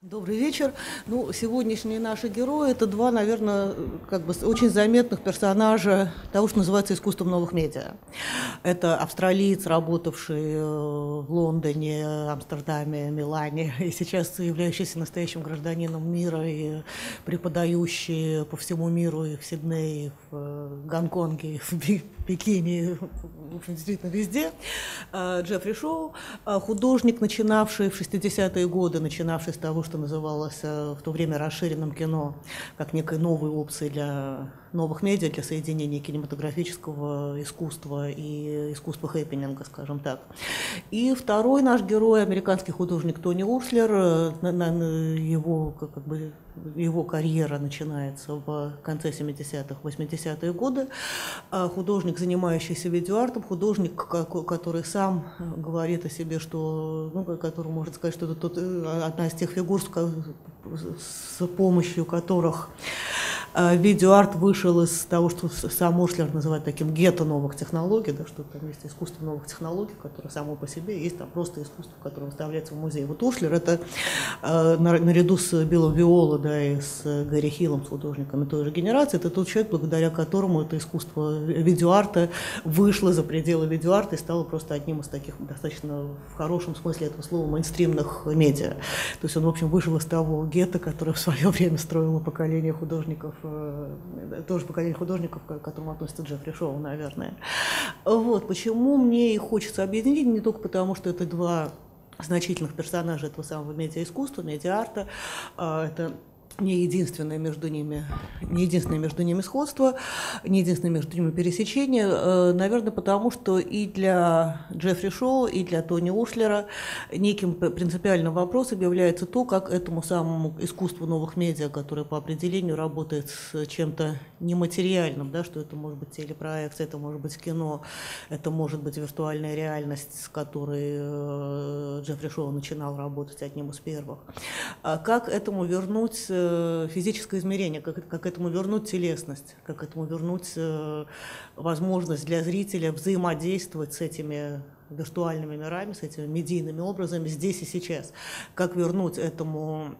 Добрый вечер. Ну, сегодняшние наши герои – это два, наверное, как бы очень заметных персонажа того, что называется искусством новых медиа. Это австралиец, работавший э, в Лондоне, Амстердаме, Милане, и сейчас являющийся настоящим гражданином мира и преподающий по всему миру и в Сиднее, и в э, Гонконге, и в Пекине, в общем, действительно везде. Э, Джеффри Шоу, художник, начинавший в 60-е годы, начинавший с того, что называлось э, в то время расширенным кино, как некой новой опции для новых медиа, для соединения кинематографического искусства и искусства хэппининга, скажем так. И второй наш герой, американский художник Тони Урслер, э, его, как бы, его карьера начинается в конце 70-х, 80-е годы. А художник, занимающийся видеоартом, художник, который сам говорит о себе, что, ну, который может сказать, что это тот, э, одна из тех фигур, с помощью которых видеоарт вышел из того, что сам Ошлер называет таким гетто новых технологий, да, что там есть искусство новых технологий, которое само по себе есть там просто искусство, которое выставляется в музее. Вот Ошлер это э, наряду с Биллом Виола, да, и с Гарри Хиллом, с художниками той же генерации, это тот человек, благодаря которому это искусство видеоарта вышло за пределы видеоарта и стало просто одним из таких достаточно в хорошем смысле этого слова мейнстримных медиа. То есть он, в общем, вышел из того гетто, которое в свое время строило поколение художников, тоже поколение художников, к которому относится Джеффри Шоу, наверное. Вот, почему мне их хочется объединить, не только потому, что это два значительных персонажа этого самого медиаискусства, медиа-арта. А, это не единственное между ними, не единственное между ними сходство, не единственное между ними пересечение, э, наверное, потому что и для Джеффри Шоу, и для Тони Ушлера неким принципиальным вопросом является то, как этому самому искусству новых медиа, которое по определению работает с чем-то нематериальным, да, что это может быть телепроект, это может быть кино, это может быть виртуальная реальность, с которой э, Джеффри Шоу начинал работать одним из первых. А как этому вернуть э, физическое измерение, как, как этому вернуть телесность, как этому вернуть э, возможность для зрителя взаимодействовать с этими виртуальными мирами, с этими медийными образами здесь и сейчас. Как вернуть этому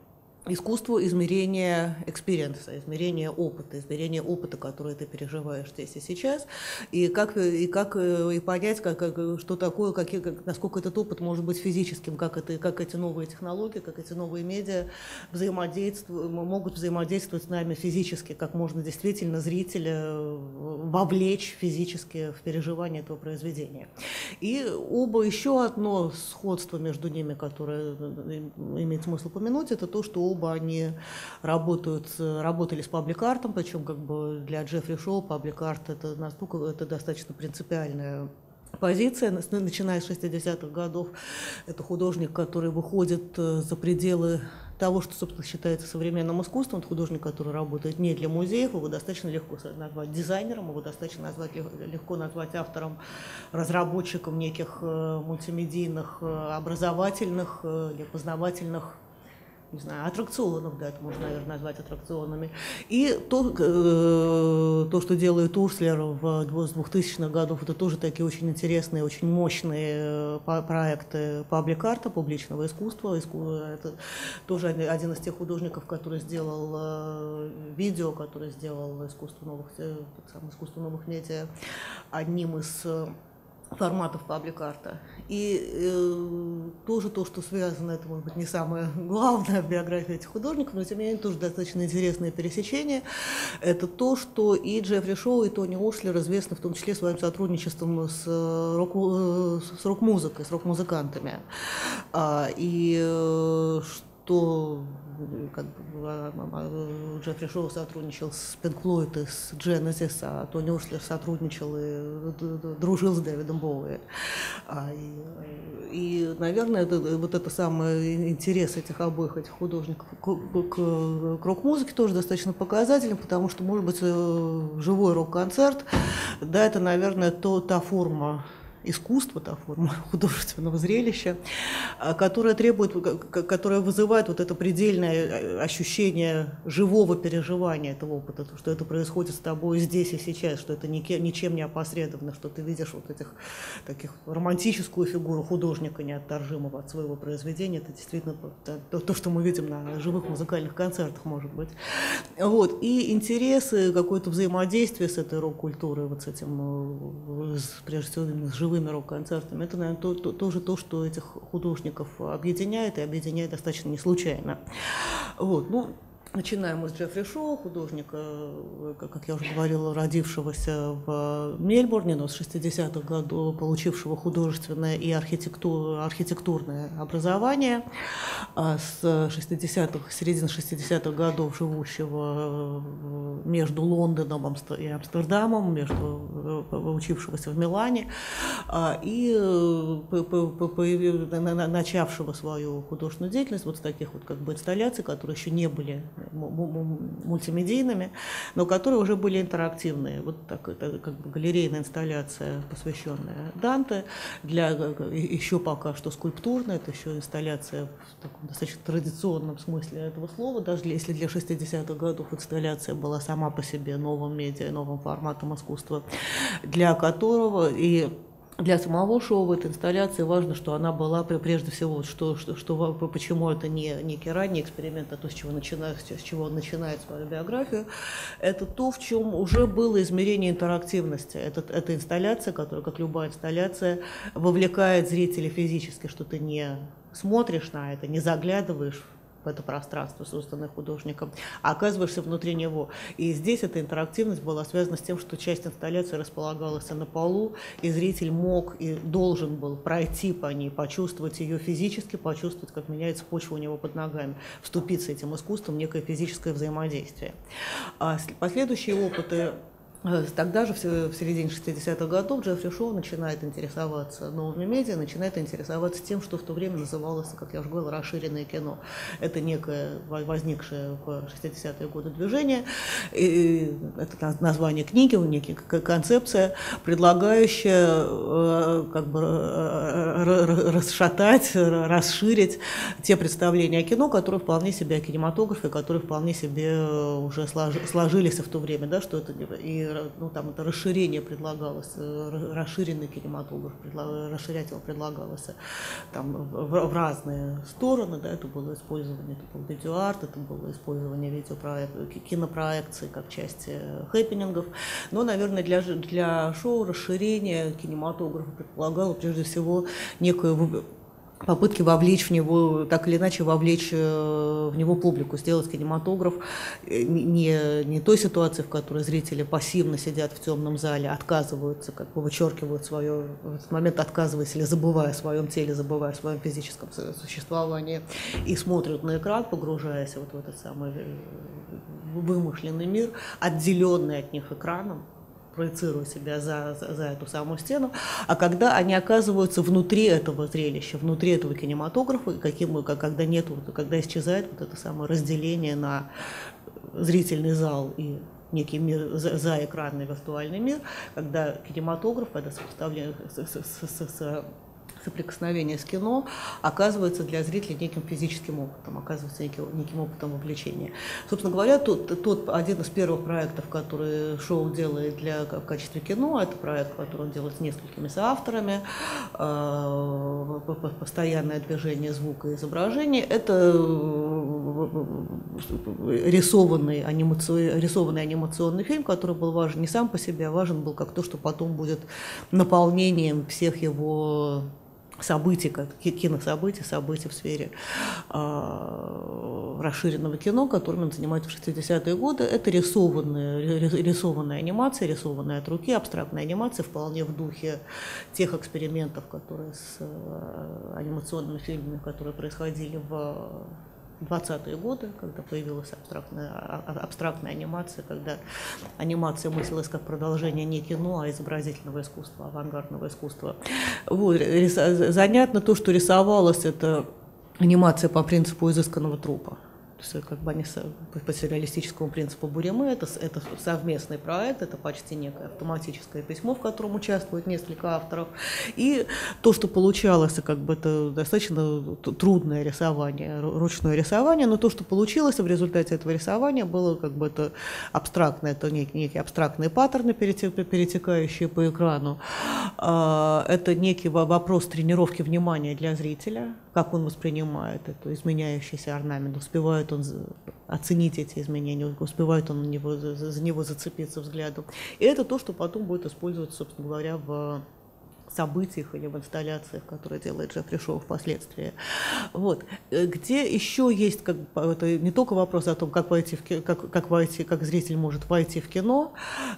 искусству измерения experience а, измерения опыта, измерения опыта, который ты переживаешь здесь и сейчас, и как, и как э, и понять, как, как, что такое, как, как, насколько этот опыт может быть физическим, как, это, как эти новые технологии, как эти новые медиа взаимодействуют, могут взаимодействовать с нами физически, как можно действительно зрителя э, вовлечь физически в переживание этого произведения. И оба еще одно сходство между ними, которое э, имеет смысл упомянуть, это то, что оба они работают, работали с паблик-артом, причем как бы для Джеффри Шоу паблик-арт это настолько, это достаточно принципиальная позиция, начиная с 60-х годов. Это художник, который выходит э, за пределы того, что, собственно, считается современным искусством, художник, который работает не для музеев, его достаточно легко назвать дизайнером, его достаточно назвать, легко назвать автором, разработчиком неких э, мультимедийных, э, образовательных или познавательных не знаю, аттракционов, да, это можно, наверное, назвать аттракционами. И то, э, то что делает Урслер в 2000-х годов, это тоже такие очень интересные, очень мощные э, проекты паблик-арта, публичного искусства. Это тоже один из тех художников, который сделал э, видео, который сделал искусство новых, э, искусство новых медиа одним из форматов паблик-арта. И э, тоже то, что связано, это может быть не самое главное в биографии этих художников, но тем не менее тоже достаточно интересное пересечение, это то, что и Джеффри Шоу, и Тони Ошлер известны в том числе своим сотрудничеством с, э, рок, э, с рок-музыкой, с рок-музыкантами. А, и э, что как бы, а, а, а, Джеффри Шоу сотрудничал с Pink Floyd и с Genesis, а Тони Ушлер сотрудничал и дружил с Дэвидом Боуи. И, и, наверное, это, вот это самый интерес этих обоих этих художников к, к, к рок-музыке тоже достаточно показателен, потому что, может быть, э, живой рок-концерт, да, это, наверное, то, та форма искусства, та форма художественного зрелища, а, которая требует, которая вызывает вот это предельное э, ощущение живого переживания этого опыта, что это происходит с тобой здесь и сейчас, что это ничем не опосредованно, что ты видишь вот этих таких романтическую фигуру художника неотторжимого от своего произведения, это действительно то, то что мы видим на живых музыкальных концертах, может быть. Вот. И интересы, какое-то взаимодействие с этой рок-культурой, вот с этим, э, прежде всего, с живыми рок-концертами, это, наверное, то, то, тоже то, что этих художников объединяет, и объединяет достаточно не случайно. Вот. Ну, Начинаем мы с Джеффри Шоу, художника, э, как я уже говорила, родившегося в Мельбурне, но с 60-х годов получившего художественное и архитектур, архитектурное образование, а с 60-х, середины 60-х годов живущего э, между Лондоном и Амстердамом, между э, учившегося в Милане, а, и начавшего свою художественную деятельность вот с таких вот как бы инсталляций, которые еще не были мультимедийными, но которые уже были интерактивные. Вот так, это как бы галерейная инсталляция, посвященная Данте, для еще пока что скульптурная, это еще инсталляция в таком достаточно традиционном смысле этого слова, даже если для 60-х годов инсталляция была сама по себе новым медиа, новым форматом искусства, для которого и для самого шоу в этой инсталляции важно, что она была прежде всего, что, что, что почему это не некий ранний эксперимент, а то, с чего, начинает, с чего начинает свою биографию, это то, в чем уже было измерение интерактивности. Это, это инсталляция, которая, как любая инсталляция, вовлекает зрителя физически, что ты не смотришь на это, не заглядываешь это пространство, созданное художником, а оказываешься внутри него. И здесь эта интерактивность была связана с тем, что часть инсталляции располагалась на полу, и зритель мог и должен был пройти по ней, почувствовать ее физически, почувствовать, как меняется почва у него под ногами, вступить с этим искусством некое физическое взаимодействие. А последующие опыты тогда же, в середине 60-х годов, Джеффри Шоу начинает интересоваться новыми медиа, начинает интересоваться тем, что в то время называлось, как я уже говорила, расширенное кино. Это некое возникшее в 60-е годы движение, и это название книги, некая концепция, предлагающая э, как бы э, расшатать, расширить те представления о кино, которые вполне себе о кинематографе, которые вполне себе уже сложились в то время, да, что это и ну, там это расширение предлагалось, э, расширенный кинематограф, расширять его предлагалось там, в, в разные стороны, да, это было использование, это был видеоарт, это было использование видеопроект, кинопроекции как части хэппинингов, но, наверное, для, для шоу расширение кинематографа предполагало прежде всего некую попытки вовлечь в него, так или иначе вовлечь э, в него публику, сделать кинематограф. Э, не, не той ситуации, в которой зрители пассивно сидят в темном зале, отказываются, как бы вычеркивают свое, в этот момент отказываясь или забывая о своем теле, забывая о своем физическом существовании, и смотрят на экран, погружаясь вот в этот самый э, вымышленный мир, отделенный от них экраном, проецирую себя за, за, эту самую стену, а когда они оказываются внутри этого зрелища, внутри этого кинематографа, каким, когда нет, когда исчезает вот это самое разделение на зрительный зал и некий мир, за, за экранный виртуальный мир, когда кинематограф, это сопоставление с, с, с, с соприкосновение с кино оказывается для зрителя неким физическим опытом, оказывается неким, неким опытом вовлечения. Собственно говоря, тот, тот один из первых проектов, который шоу делает для, в качестве кино, это проект, который он делает с несколькими соавторами, э, постоянное движение звука и изображения. Это рисованный, анимацион, рисованный анимационный фильм, который был важен не сам по себе, а важен был как то, что потом будет наполнением всех его событий, как кинособытий, событий в сфере э, расширенного кино, которым он занимается в 60-е годы. Это рисованная, рисованная анимация, рисованная от руки, абстрактная анимация, вполне в духе тех экспериментов, которые с э, анимационными фильмами, которые происходили в 20-е годы, когда появилась абстрактная, а, а, абстрактная анимация, когда анимация мыслилась как продолжение не кино, а изобразительного искусства, авангардного искусства. Вот. Занятно то, что рисовалась эта анимация по принципу изысканного трупа. Как бы они по сюрреалистическому принципу Буриме, это, это совместный проект, это почти некое автоматическое письмо, в котором участвуют несколько авторов. И то, что получалось, как бы это достаточно трудное рисование, ручное рисование, но то, что получилось в результате этого рисования, было как бы это абстрактное, это некие, некие абстрактные паттерны, перетекающие по экрану. А, это некий вопрос тренировки внимания для зрителя, как он воспринимает это изменяющийся орнамент, успевает он оценить эти изменения, успевает он на него, за, него зацепиться взглядом. И это то, что потом будет использоваться, собственно говоря, в событиях или в инсталляциях, которые делает Джеффри Шоу впоследствии. Вот. Где еще есть, как, это не только вопрос о том, как, войти в, как, как, войти, как зритель может войти в кино,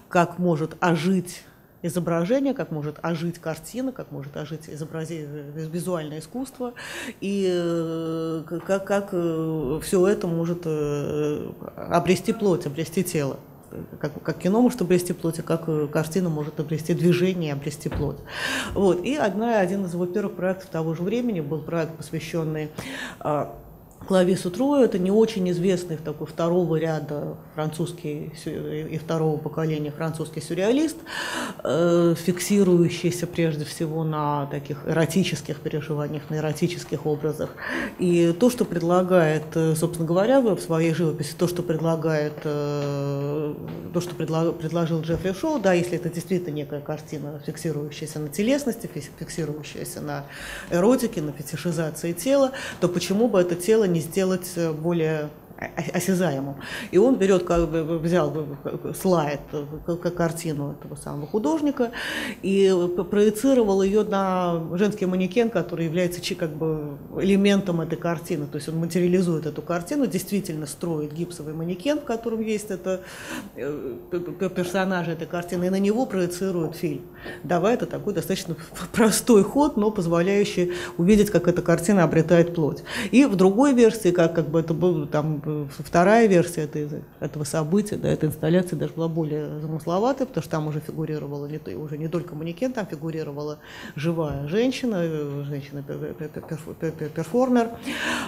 как может ожить изображение, как может ожить картина, как может ожить изобрази... визуальное искусство, и э, как, как э, все это может э, обрести плоть, обрести тело. Как, как кино может обрести плоть, а как картина может обрести движение, обрести плоть. Вот. И одна, один из его первых проектов того же времени был проект, посвященный Клавису Трою это не очень известный такой второго ряда французский и второго поколения французский сюрреалист, э, фиксирующийся прежде всего на таких эротических переживаниях, на эротических образах. И то, что предлагает, э, собственно говоря, в своей живописи, то, что предлагает, э, то, что предложил Джеффри Шоу, да, если это действительно некая картина, фиксирующаяся на телесности, фиксирующаяся на эротике, на фетишизации тела, то почему бы это тело не сделать э, более осязаемым. И он берет, как бы, взял слайд, как картину этого самого художника и проецировал ее на женский манекен, который является как бы элементом этой картины. То есть он материализует эту картину, действительно строит гипсовый манекен, в котором есть это э, персонаж этой картины, и на него проецирует фильм. Давай это такой достаточно простой ход, но позволяющий увидеть, как эта картина обретает плоть. И в другой версии, как, как бы это было там вторая версия этой, этого события, да, этой инсталляции даже была более замысловатая, потому что там уже фигурировала не, уже не только манекен, там фигурировала живая женщина, женщина-перформер,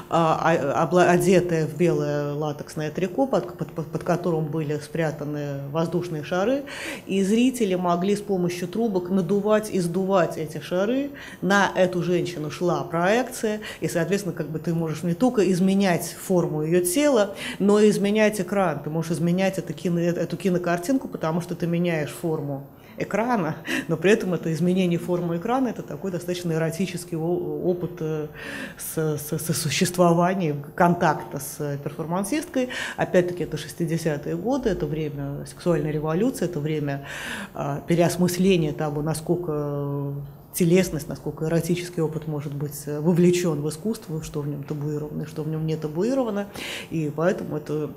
одетая в белое латексное трико, под, под, под которым были спрятаны воздушные шары, и зрители могли с помощью трубок надувать и сдувать эти шары. На эту женщину шла проекция, и, соответственно, как бы ты можешь не только изменять форму ее тела, тела, но и изменять экран. Ты можешь изменять это кино, эту кинокартинку, потому что ты меняешь форму экрана, но при этом это изменение формы экрана, это такой достаточно эротический опыт э, с, с, сосуществования, контакта с перформансисткой. Опять-таки это 60-е годы, это время сексуальной революции, это время а, переосмысления того, насколько телесность, насколько эротический опыт может быть э, вовлечен в искусство, что в нем табуировано что в нем не табуировано. И поэтому это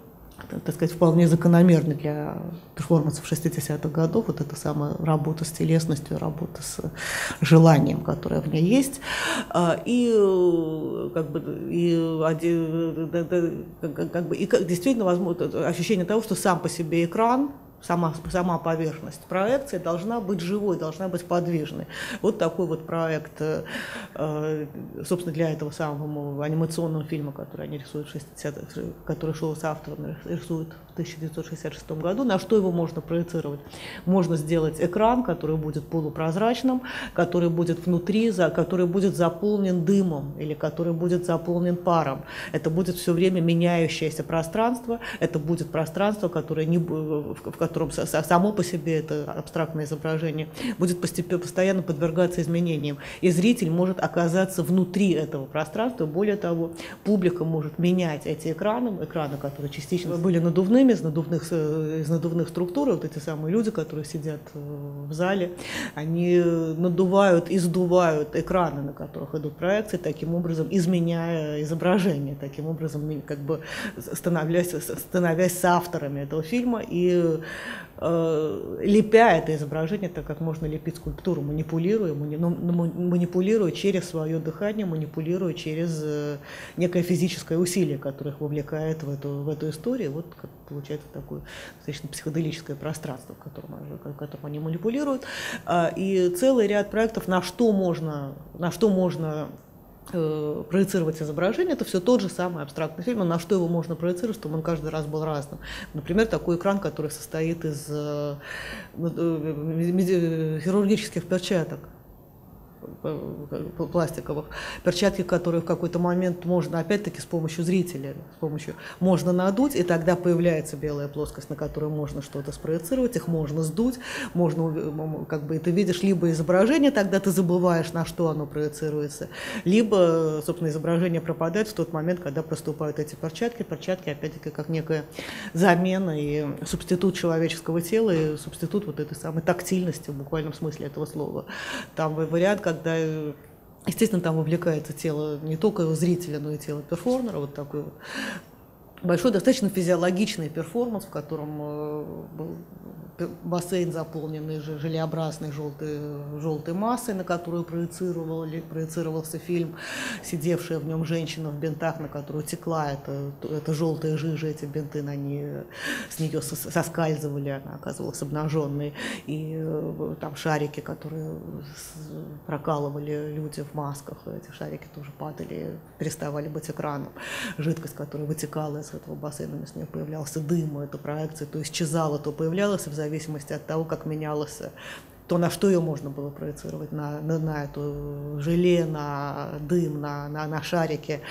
так сказать, вполне закономерно для перформансов 60-х годов, вот эта самая работа с телесностью, работа с желанием, которое в ней есть. А, и как бы, и, как бы, и действительно возможно ощущение того, что сам по себе экран сама, сама поверхность проекции должна быть живой, должна быть подвижной. Вот такой вот проект, э, э, собственно, для этого самого анимационного фильма, который они рисуют в 60 который шел с автором, рисуют 1966 году. На что его можно проецировать? Можно сделать экран, который будет полупрозрачным, который будет внутри, за, который будет заполнен дымом или который будет заполнен паром. Это будет все время меняющееся пространство, это будет пространство, которое не, в, в котором само по себе это абстрактное изображение, будет постепенно, постоянно подвергаться изменениям. И зритель может оказаться внутри этого пространства. Более того, публика может менять эти экраны, экраны, которые частично были надувными, из надувных, из надувных структур, вот эти самые люди, которые сидят э, в зале, они надувают и сдувают экраны, на которых идут проекции, таким образом изменяя изображение, таким образом как бы становясь, становясь с авторами этого фильма. И э, лепя это изображение, так как можно лепить скульптуру, манипулируя, мани, ну, манипулируя через свое дыхание, манипулируя через э, некое физическое усилие, которое их вовлекает в эту, в эту историю. Вот как получается такое достаточно психоделическое пространство, в котором, в котором они манипулируют. А, и целый ряд проектов, на что можно, на что можно э, проецировать изображение, это все тот же самый абстрактный фильм, на что его можно проецировать, чтобы он каждый раз был разным. Например, такой экран, который состоит из э, э, хирургических перчаток пластиковых, перчатки, которые в какой-то момент можно, опять-таки, с помощью зрителя, с помощью, можно надуть, и тогда появляется белая плоскость, на которую можно что-то спроецировать, их можно сдуть, можно, как бы, ты видишь либо изображение, тогда ты забываешь, на что оно проецируется, либо, собственно, изображение пропадает в тот момент, когда проступают эти перчатки, перчатки, опять-таки, как некая замена и субститут человеческого тела, и субститут вот этой самой тактильности в буквальном смысле этого слова. Там вариант, когда Естественно, там вовлекается тело не только зрителя, но и тело перформера, вот такой вот большой, достаточно физиологичный перформанс, в котором э, был бассейн, заполненный желеобразной желтой, желтой массой, на которую проецировал, проецировался фильм, сидевшая в нем женщина в бинтах, на которую текла эта, эта желтая жижа, эти бинты на ней, с нее соскальзывали, она оказывалась обнаженной, и э, там шарики, которые прокалывали люди в масках, эти шарики тоже падали, переставали быть экраном, жидкость, которая вытекала из этого бассейна, с нее появлялся дым, эта проекция то исчезала, то появлялась в зависимости от того, как менялось то, на что ее можно было проецировать, на, на, на эту желе, на дым, на, на, на шарики.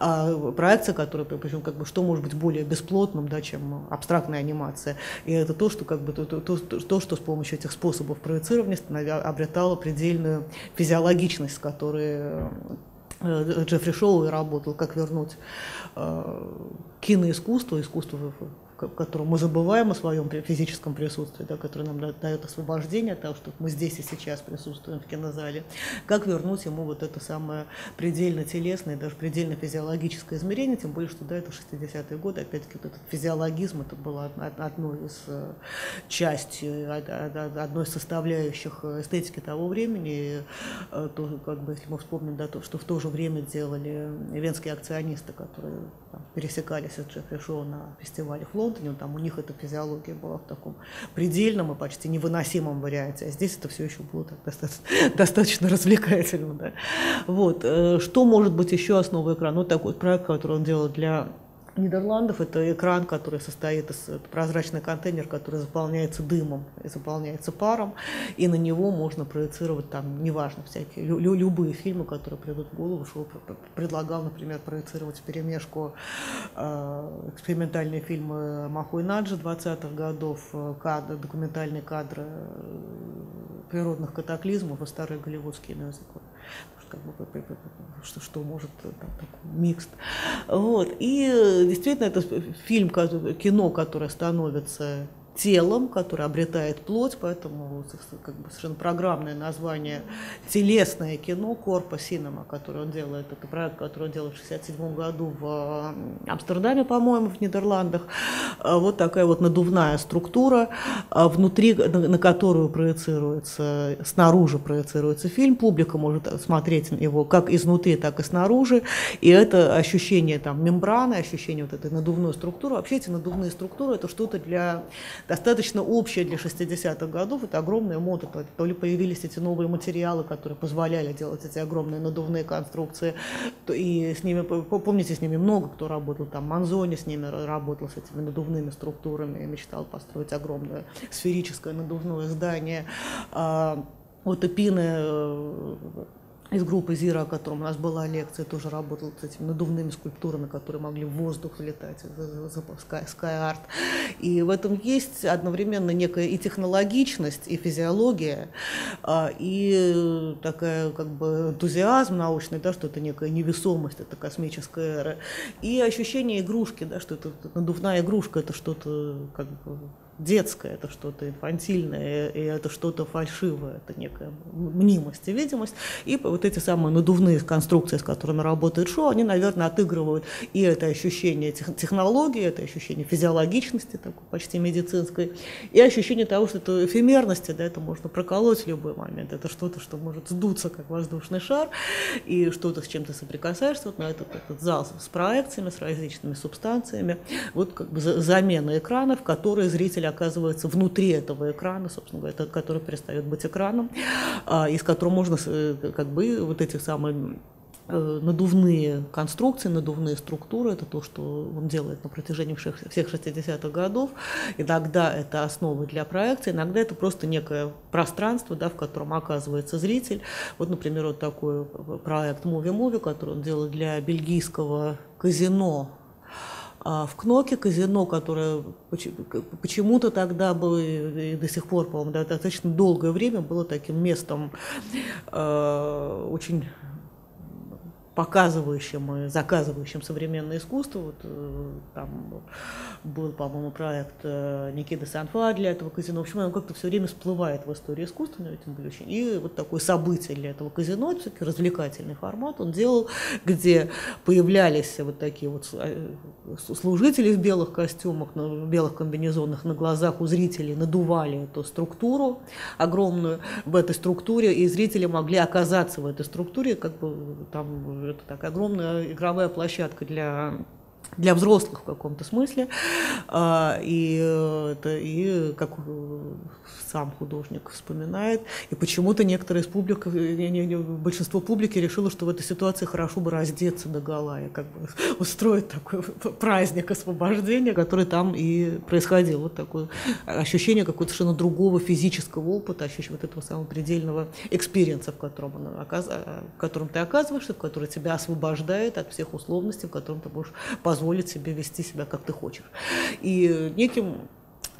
А проекция, которая, причем, как бы, что может быть более бесплотным, да, чем абстрактная анимация. И это то, что, как бы, то, то, то, то, что с помощью этих способов проецирования обретало предельную физиологичность, с которой э, Джеффри Шоу и работал, как вернуть э, киноискусство, искусство котором мы забываем о своем физическом присутствии, да, который нам дает освобождение от того, что мы здесь и сейчас присутствуем в кинозале, как вернуть ему вот это самое предельно телесное, даже предельно физиологическое измерение, тем более, что да, это 60-е годы, опять-таки вот этот физиологизм, это было одной из э, частей, одной из составляющих эстетики того времени, э, то, как бы, если мы вспомним, да, то, что в то же время делали венские акционисты, которые там, пересекались с Джеффри Шоу на фестивале Фло, Лондоне, там у них эта физиология была в таком предельном и почти невыносимом варианте, а здесь это все еще было так достаточно, достаточно развлекательно. Да. Вот. Э, что может быть еще основой экрана? Ну, такой проект, который он делал для Нидерландов это экран, который состоит из прозрачный контейнер, который заполняется дымом и заполняется паром, и на него можно проецировать там, неважно, всякие лю- любые фильмы, которые придут в голову. Шоу предлагал, например, проецировать в перемешку э, экспериментальные фильмы Махой Наджи 20-х годов, э, кадры, документальные кадры э, природных катаклизмов и старые голливудские мюзиклы как бы, что, что может э, там, такой микс. Вот. И э, действительно это фильм, кино, которое становится телом, который обретает плоть, поэтому как бы совершенно программное название «Телесное кино» Корпа Синема, который он делает, это проект, который он делал в 1967 году в Амстердаме, по-моему, в Нидерландах. А вот такая вот надувная структура, а внутри, на которую проецируется, снаружи проецируется фильм, публика может смотреть его как изнутри, так и снаружи, и это ощущение там мембраны, ощущение вот этой надувной структуры, вообще эти надувные структуры это что-то для достаточно общая для 60-х годов. Это огромная мода. То ли появились эти новые материалы, которые позволяли делать эти огромные надувные конструкции. И с ними, помните, с ними много кто работал. Там Манзони с ними работал, с этими надувными структурами. И мечтал построить огромное сферическое надувное здание. А, вот Эпины э, из группы Зира, о котором у нас была лекция, тоже работал с этими надувными скульптурами, которые могли в воздух летать, Sky, Sky Art. И в этом есть одновременно некая и технологичность, и физиология, а, и такая как бы энтузиазм научный, да, что это некая невесомость, это космическая эра, и ощущение игрушки, да, что это надувная игрушка, это что-то как бы детское, это что-то инфантильное, и это что-то фальшивое, это некая мнимость и видимость. И вот эти самые надувные конструкции, с которыми работает шоу, они, наверное, отыгрывают и это ощущение технологии, это ощущение физиологичности, такой почти медицинской, и ощущение того, что это эфемерности, да, это можно проколоть в любой момент, это что-то, что может сдуться, как воздушный шар, и что-то, с чем ты соприкасаешься, вот на этот, этот зал с проекциями, с различными субстанциями, вот как бы замена экранов, которые зритель оказывается внутри этого экрана, собственно говоря, который перестает быть экраном, а, из которого можно э, как бы вот этих самых Э, надувные конструкции, надувные структуры. Это то, что он делает на протяжении всех 60-х годов. Иногда это основы для проекции, иногда это просто некое пространство, да, в котором оказывается зритель. Вот, например, вот такой проект «Movie Movie», который он делал для бельгийского казино в Кноке казино, которое почему-то тогда было и до сих пор, по-моему, достаточно долгое время было таким местом э, очень показывающим и заказывающим современное искусство. Вот, э, там был, по-моему, проект э, Никиты Санфа для этого казино. В общем, он как-то все время всплывает в истории искусства, но этим были. И вот такое событие для этого казино, все-таки развлекательный формат он делал, где появлялись вот такие вот э, служители в белых костюмах, в белых комбинезонах на глазах у зрителей надували эту структуру огромную в этой структуре, и зрители могли оказаться в этой структуре, как бы там это такая огромная игровая площадка для для взрослых в каком-то смысле. А, и, это, и как сам художник вспоминает, и почему-то некоторые из публик, большинство публики решило, что в этой ситуации хорошо бы раздеться до гола и как бы устроить такой праздник освобождения, который там и происходил. Вот такое ощущение какого-то совершенно другого физического опыта, ощущение вот этого самого предельного experience а, в котором, он, в котором ты оказываешься, в который тебя освобождает от всех условностей, в котором ты можешь позволить себе вести себя как ты хочешь. И неким Э,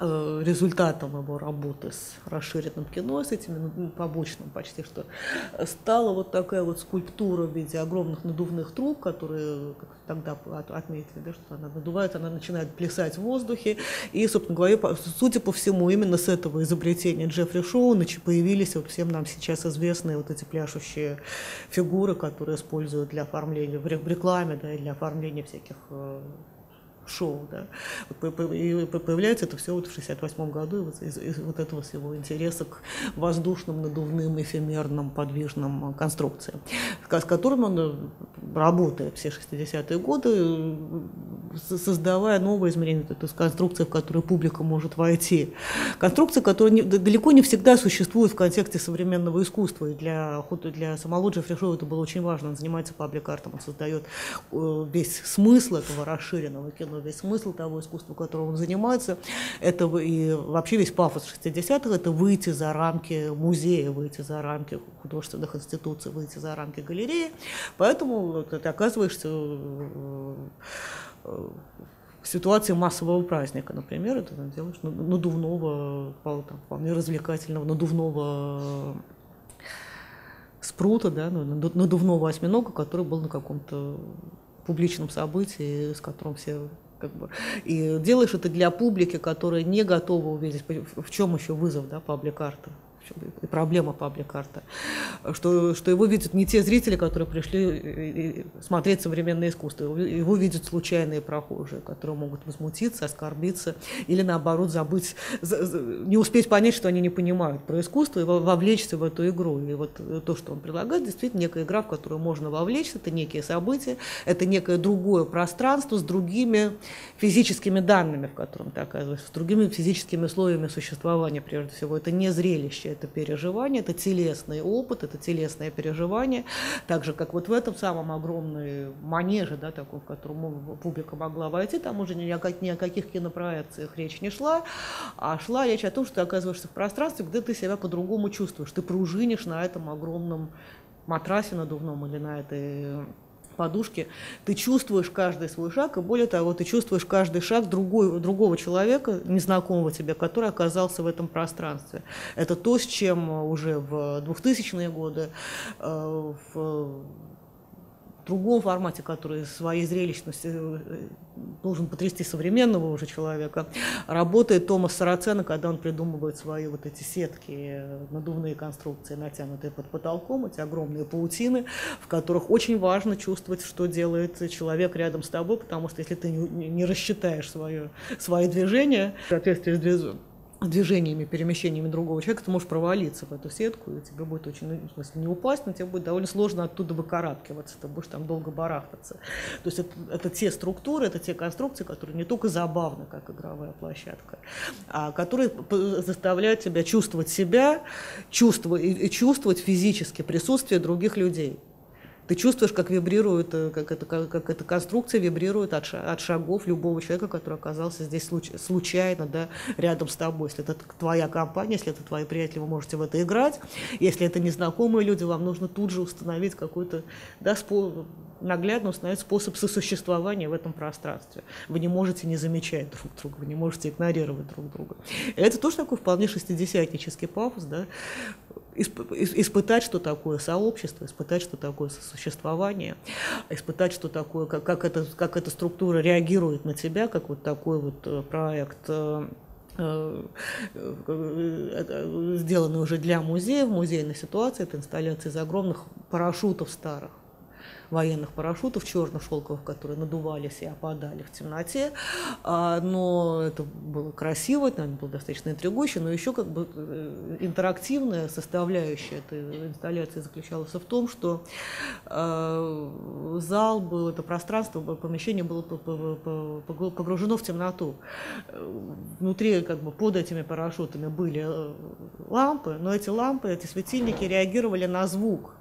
результатом его работы с расширенным кино, с этими ну, побочным почти что, стала вот такая вот скульптура в виде огромных надувных труб, которые, как тогда отметили, да, что она надувается, она начинает плясать в воздухе. И, собственно говоря, судя по всему, именно с этого изобретения Джеффри Шоу появились вот всем нам сейчас известные вот эти пляшущие фигуры, которые используют для оформления в рекламе, да, и для оформления всяких э, шоу, да. И появляется это все вот в 68 году, вот из, из вот этого всего интереса к воздушным, надувным, эфемерным, подвижным конструкциям, с которым он э, работает все 60-е годы, создавая новые измерения, то есть конструкции, в которые публика может войти. Конструкции, которые не, далеко не всегда существуют в контексте современного искусства, и для, для самого Джеффри Шоу это было очень важно, он занимается паблик-артом, он создает э, весь смысл этого расширенного кино, но весь смысл того искусства, которым он занимается, это и вообще весь пафос 60-х, это выйти за рамки музея, выйти за рамки художественных институций, выйти за рамки галереи. Поэтому ты оказываешься э, в ситуации массового праздника, например, это делаешь надувного, там, вполне развлекательного, надувного спрута, да, ну, надувного осьминога, который был на каком-то публичном событии, с которым все как бы, и делаешь это для публики, которая не готова увидеть, в чем еще вызов да, паблик-арта и проблема паблик-арта, что, что его видят не те зрители, которые пришли смотреть современное искусство, его видят случайные прохожие, которые могут возмутиться, оскорбиться или наоборот забыть, не успеть понять, что они не понимают про искусство и вовлечься в эту игру. И вот то, что он предлагает, действительно некая игра, в которую можно вовлечься, это некие события, это некое другое пространство с другими физическими данными, в котором ты оказываешься, с другими физическими условиями существования, прежде всего. Это не зрелище, это переживание, это телесный опыт, это телесное переживание, так же, как вот в этом самом огромном манеже, да, таком, в котором публика могла войти, там уже ни о, ни о каких кинопроекциях речь не шла, а шла речь о том, что ты оказываешься в пространстве, где ты себя по-другому чувствуешь, ты пружинишь на этом огромном матрасе надувном или на этой подушки, ты чувствуешь каждый свой шаг, и более того, ты чувствуешь каждый шаг другой, другого человека, незнакомого тебе, который оказался в этом пространстве. Это то, с чем уже в 2000-е годы э, в другом формате, который своей зрелищностью э, должен потрясти современного уже человека, работает Томас Сарацена, когда он придумывает свои вот эти сетки, надувные конструкции, натянутые под потолком, эти огромные паутины, в которых очень важно чувствовать, что делает человек рядом с тобой, потому что если ты не рассчитаешь свое, свои движения в соответствии с движением, движениями, перемещениями другого человека, ты можешь провалиться в эту сетку, и тебе будет очень, ну, в смысле, не упасть, но тебе будет довольно сложно оттуда выкарабкиваться, ты будешь там долго барахтаться. То есть это, это те структуры, это те конструкции, которые не только забавны, как игровая площадка, а которые заставляют тебя чувствовать себя, чувствовать, и чувствовать физически присутствие других людей Ты чувствуешь, как вибрирует, э, как, это, как, как эта конструкция вибрирует от, от шагов любого человека, который оказался здесь случ, случайно, да, рядом с тобой. Если это твоя компания, если это твои приятели, вы можете в это играть. Если это незнакомые люди, вам нужно тут же установить какой-то да, спо, наглядно установить способ сосуществования в этом пространстве. Вы не можете не замечать друг друга, вы не можете игнорировать друг друга. Это тоже такой вполне шестидесятнический пафос, да, испытать, что такое сообщество, испытать, что такое существование, испытать, что такое, как, как, это, как эта структура реагирует на тебя, как вот такой вот э, проект э, э, сделанный уже для музея, в музейной ситуации, это инсталляция из огромных парашютов старых военных парашютов черных шелковых, которые надувались и опадали в темноте. А, но это было красиво, это было достаточно интригующе, но еще как бы э, интерактивная составляющая этой инсталляции заключалась в том, что а, зал был, это пространство, помещение было погружено в темноту. Внутри, как бы под этими парашютами были э, лампы, но эти лампы, эти светильники реагировали на звук.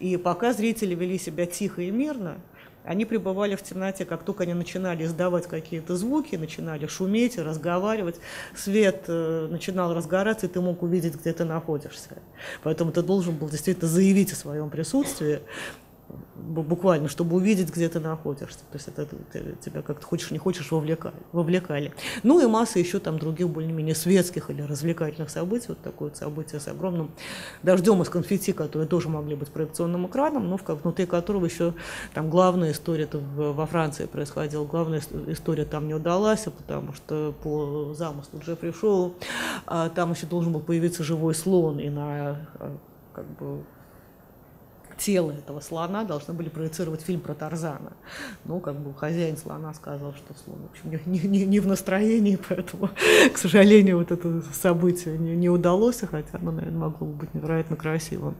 И пока зрители вели себя тихо и мирно, они пребывали в темноте, как только они начинали издавать какие-то звуки, начинали шуметь, разговаривать, свет э, начинал разгораться, и ты мог увидеть, где ты находишься. Поэтому ты должен был действительно заявить о своем присутствии, буквально, чтобы увидеть, где ты находишься. То есть это тебя как-то хочешь, не хочешь, вовлекали. вовлекали. Ну и масса еще там других более-менее светских или развлекательных событий. Вот такое вот событие с огромным дождем из конфетти, которые тоже могли быть проекционным экраном, но в, внутри которого еще там главная история во Франции происходила. Главная история там не удалась, потому что по замыслу Джеффри Шоу а, там еще должен был появиться живой слон, и на а, как бы тело этого слона должны были проецировать фильм про Тарзана. Ну, как бы хозяин слона сказал, что слон, в общем, не, не, не в настроении, поэтому, к сожалению, вот это событие не, не удалось, хотя оно, наверное, могло бы быть невероятно красивым.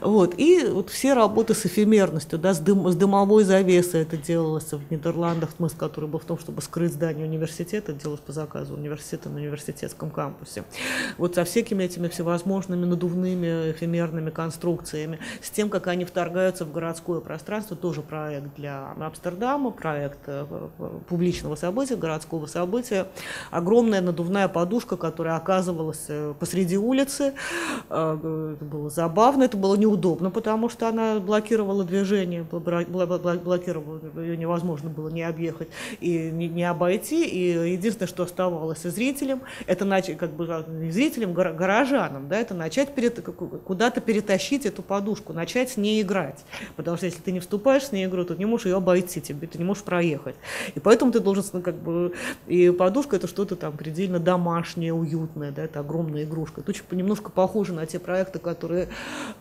Вот. И вот все работы с эфемерностью, да, с, дым, с дымовой завесой это делалось в Нидерландах, смысл который был в том, чтобы скрыть здание университета, делалось по заказу университета на университетском кампусе. Вот со всякими этими всевозможными надувными эфемерными конструкциями, с тем, как они вторгаются в городское пространство, тоже проект для Амстердама, проект э, публичного события, городского события. Огромная надувная подушка, которая оказывалась э, посреди улицы. Э, это было забавно, это было неудобно, потому что она блокировала движение, блокировала, ее невозможно было не объехать и не, обойти. И единственное, что оставалось зрителям, это начать, как бы зрителям, горожанам, да, это начать перед, куда-то перетащить эту подушку, начать не играть. Потому что если ты не вступаешь в ней игру, то не можешь ее обойти, тебе, ты не можешь проехать. И поэтому ты должен, ну, как бы, и подушка это что-то там предельно домашнее, уютное, да, это огромная игрушка. Это очень немножко похоже на те проекты, которые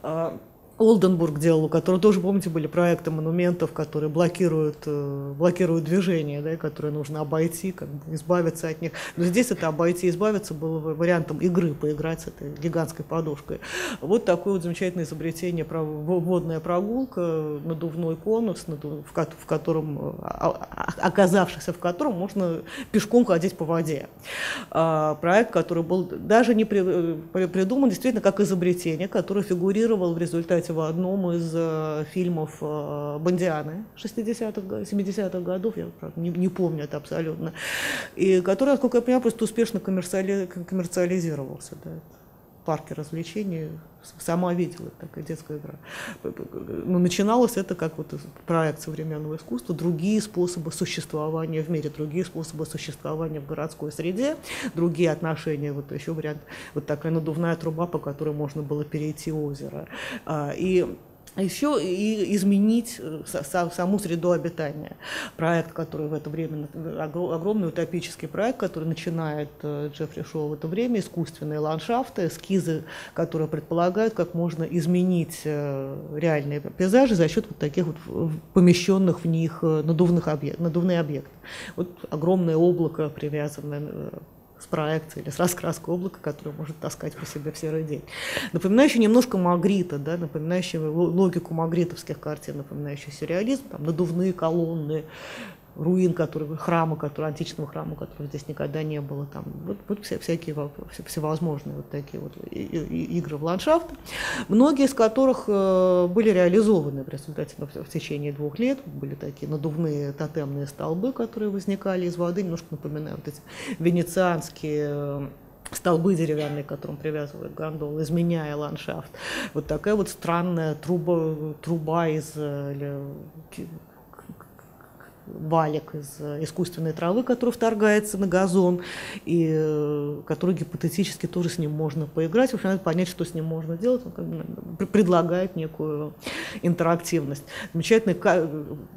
а, Олденбург делал, у которого тоже, помните, были проекты монументов, которые блокируют, э, блокируют движение, да, которые нужно обойти, как бы избавиться от них. Но здесь это обойти избавиться было вариантом игры, поиграть с этой гигантской подушкой. Вот такое вот замечательное изобретение, водная прогулка, надувной конус, в котором, а, а, оказавшись в котором, можно пешком ходить по воде. А, проект, который был даже не э, придуман действительно как изобретение, которое фигурировало в результате кстати, в одном из э, фильмов э, Бондианы 60-х, 70-х годов, я правда, не, не помню это абсолютно, и который, насколько я понимаю, просто успешно коммерциали, коммерциализировался. Да парке развлечений сама видела, такая детская игра. Но начиналось это как вот проект современного искусства, другие способы существования в мире, другие способы существования в городской среде, другие отношения, вот еще вариант, вот такая надувная труба, по которой можно было перейти озеро. А, и а еще и изменить э, саму среду обитания. Проект, который в это время, огромный утопический проект, который начинает э, Джеффри Шоу в это время, искусственные ландшафты, эскизы, которые предполагают, как можно изменить э, реальные пейзажи за счет вот таких вот помещенных в них надувных объектов, надувные объекты. Вот огромное облако, привязанное с проекцией или с раскраской облака, которое может таскать по себе в серый день. Напоминающий немножко Магрита, да, напоминающий логику магритовских картин, напоминающий сюрреализм, там, надувные колонны, руин, которые, храма, которые, античного храма, которого здесь никогда не было, там, вот, вот вся, всякие всевозможные вот такие вот игры в ландшафт, многие из которых э, были реализованы в результате ну, в течение двух лет, были такие надувные тотемные столбы, которые возникали из воды, немножко напоминаю вот эти венецианские э, столбы деревянные, к которым привязывают гондолы, изменяя ландшафт. Вот такая вот странная труба, труба из э, валик из э, искусственной травы, который вторгается на газон, и э, который гипотетически тоже с ним можно поиграть. В общем, надо понять, что с ним можно делать. Он как бы предлагает некую интерактивность. Замечательный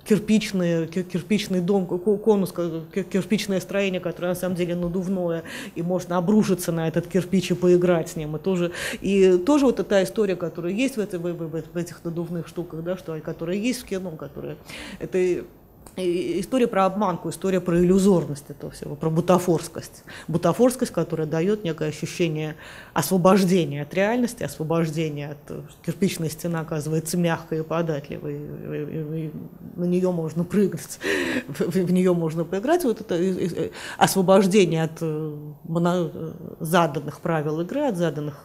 кирпичный, кирпичный дом, конус, кирпичное строение, которое на самом деле надувное, и можно обрушиться на этот кирпич и поиграть с ним. И тоже, и тоже вот эта история, которая есть в, этой, в, этих надувных штуках, да, что, которая есть в кино, которая это история про обманку, история про иллюзорность этого всего, про бутафорскость. Бутафорскость, которая дает некое ощущение освобождения от реальности, освобождения от кирпичной стены оказывается мягкой и податливой, и, и, и на нее можно прыгать, в нее можно поиграть. Вот это освобождение от э, заданных правил игры, от заданных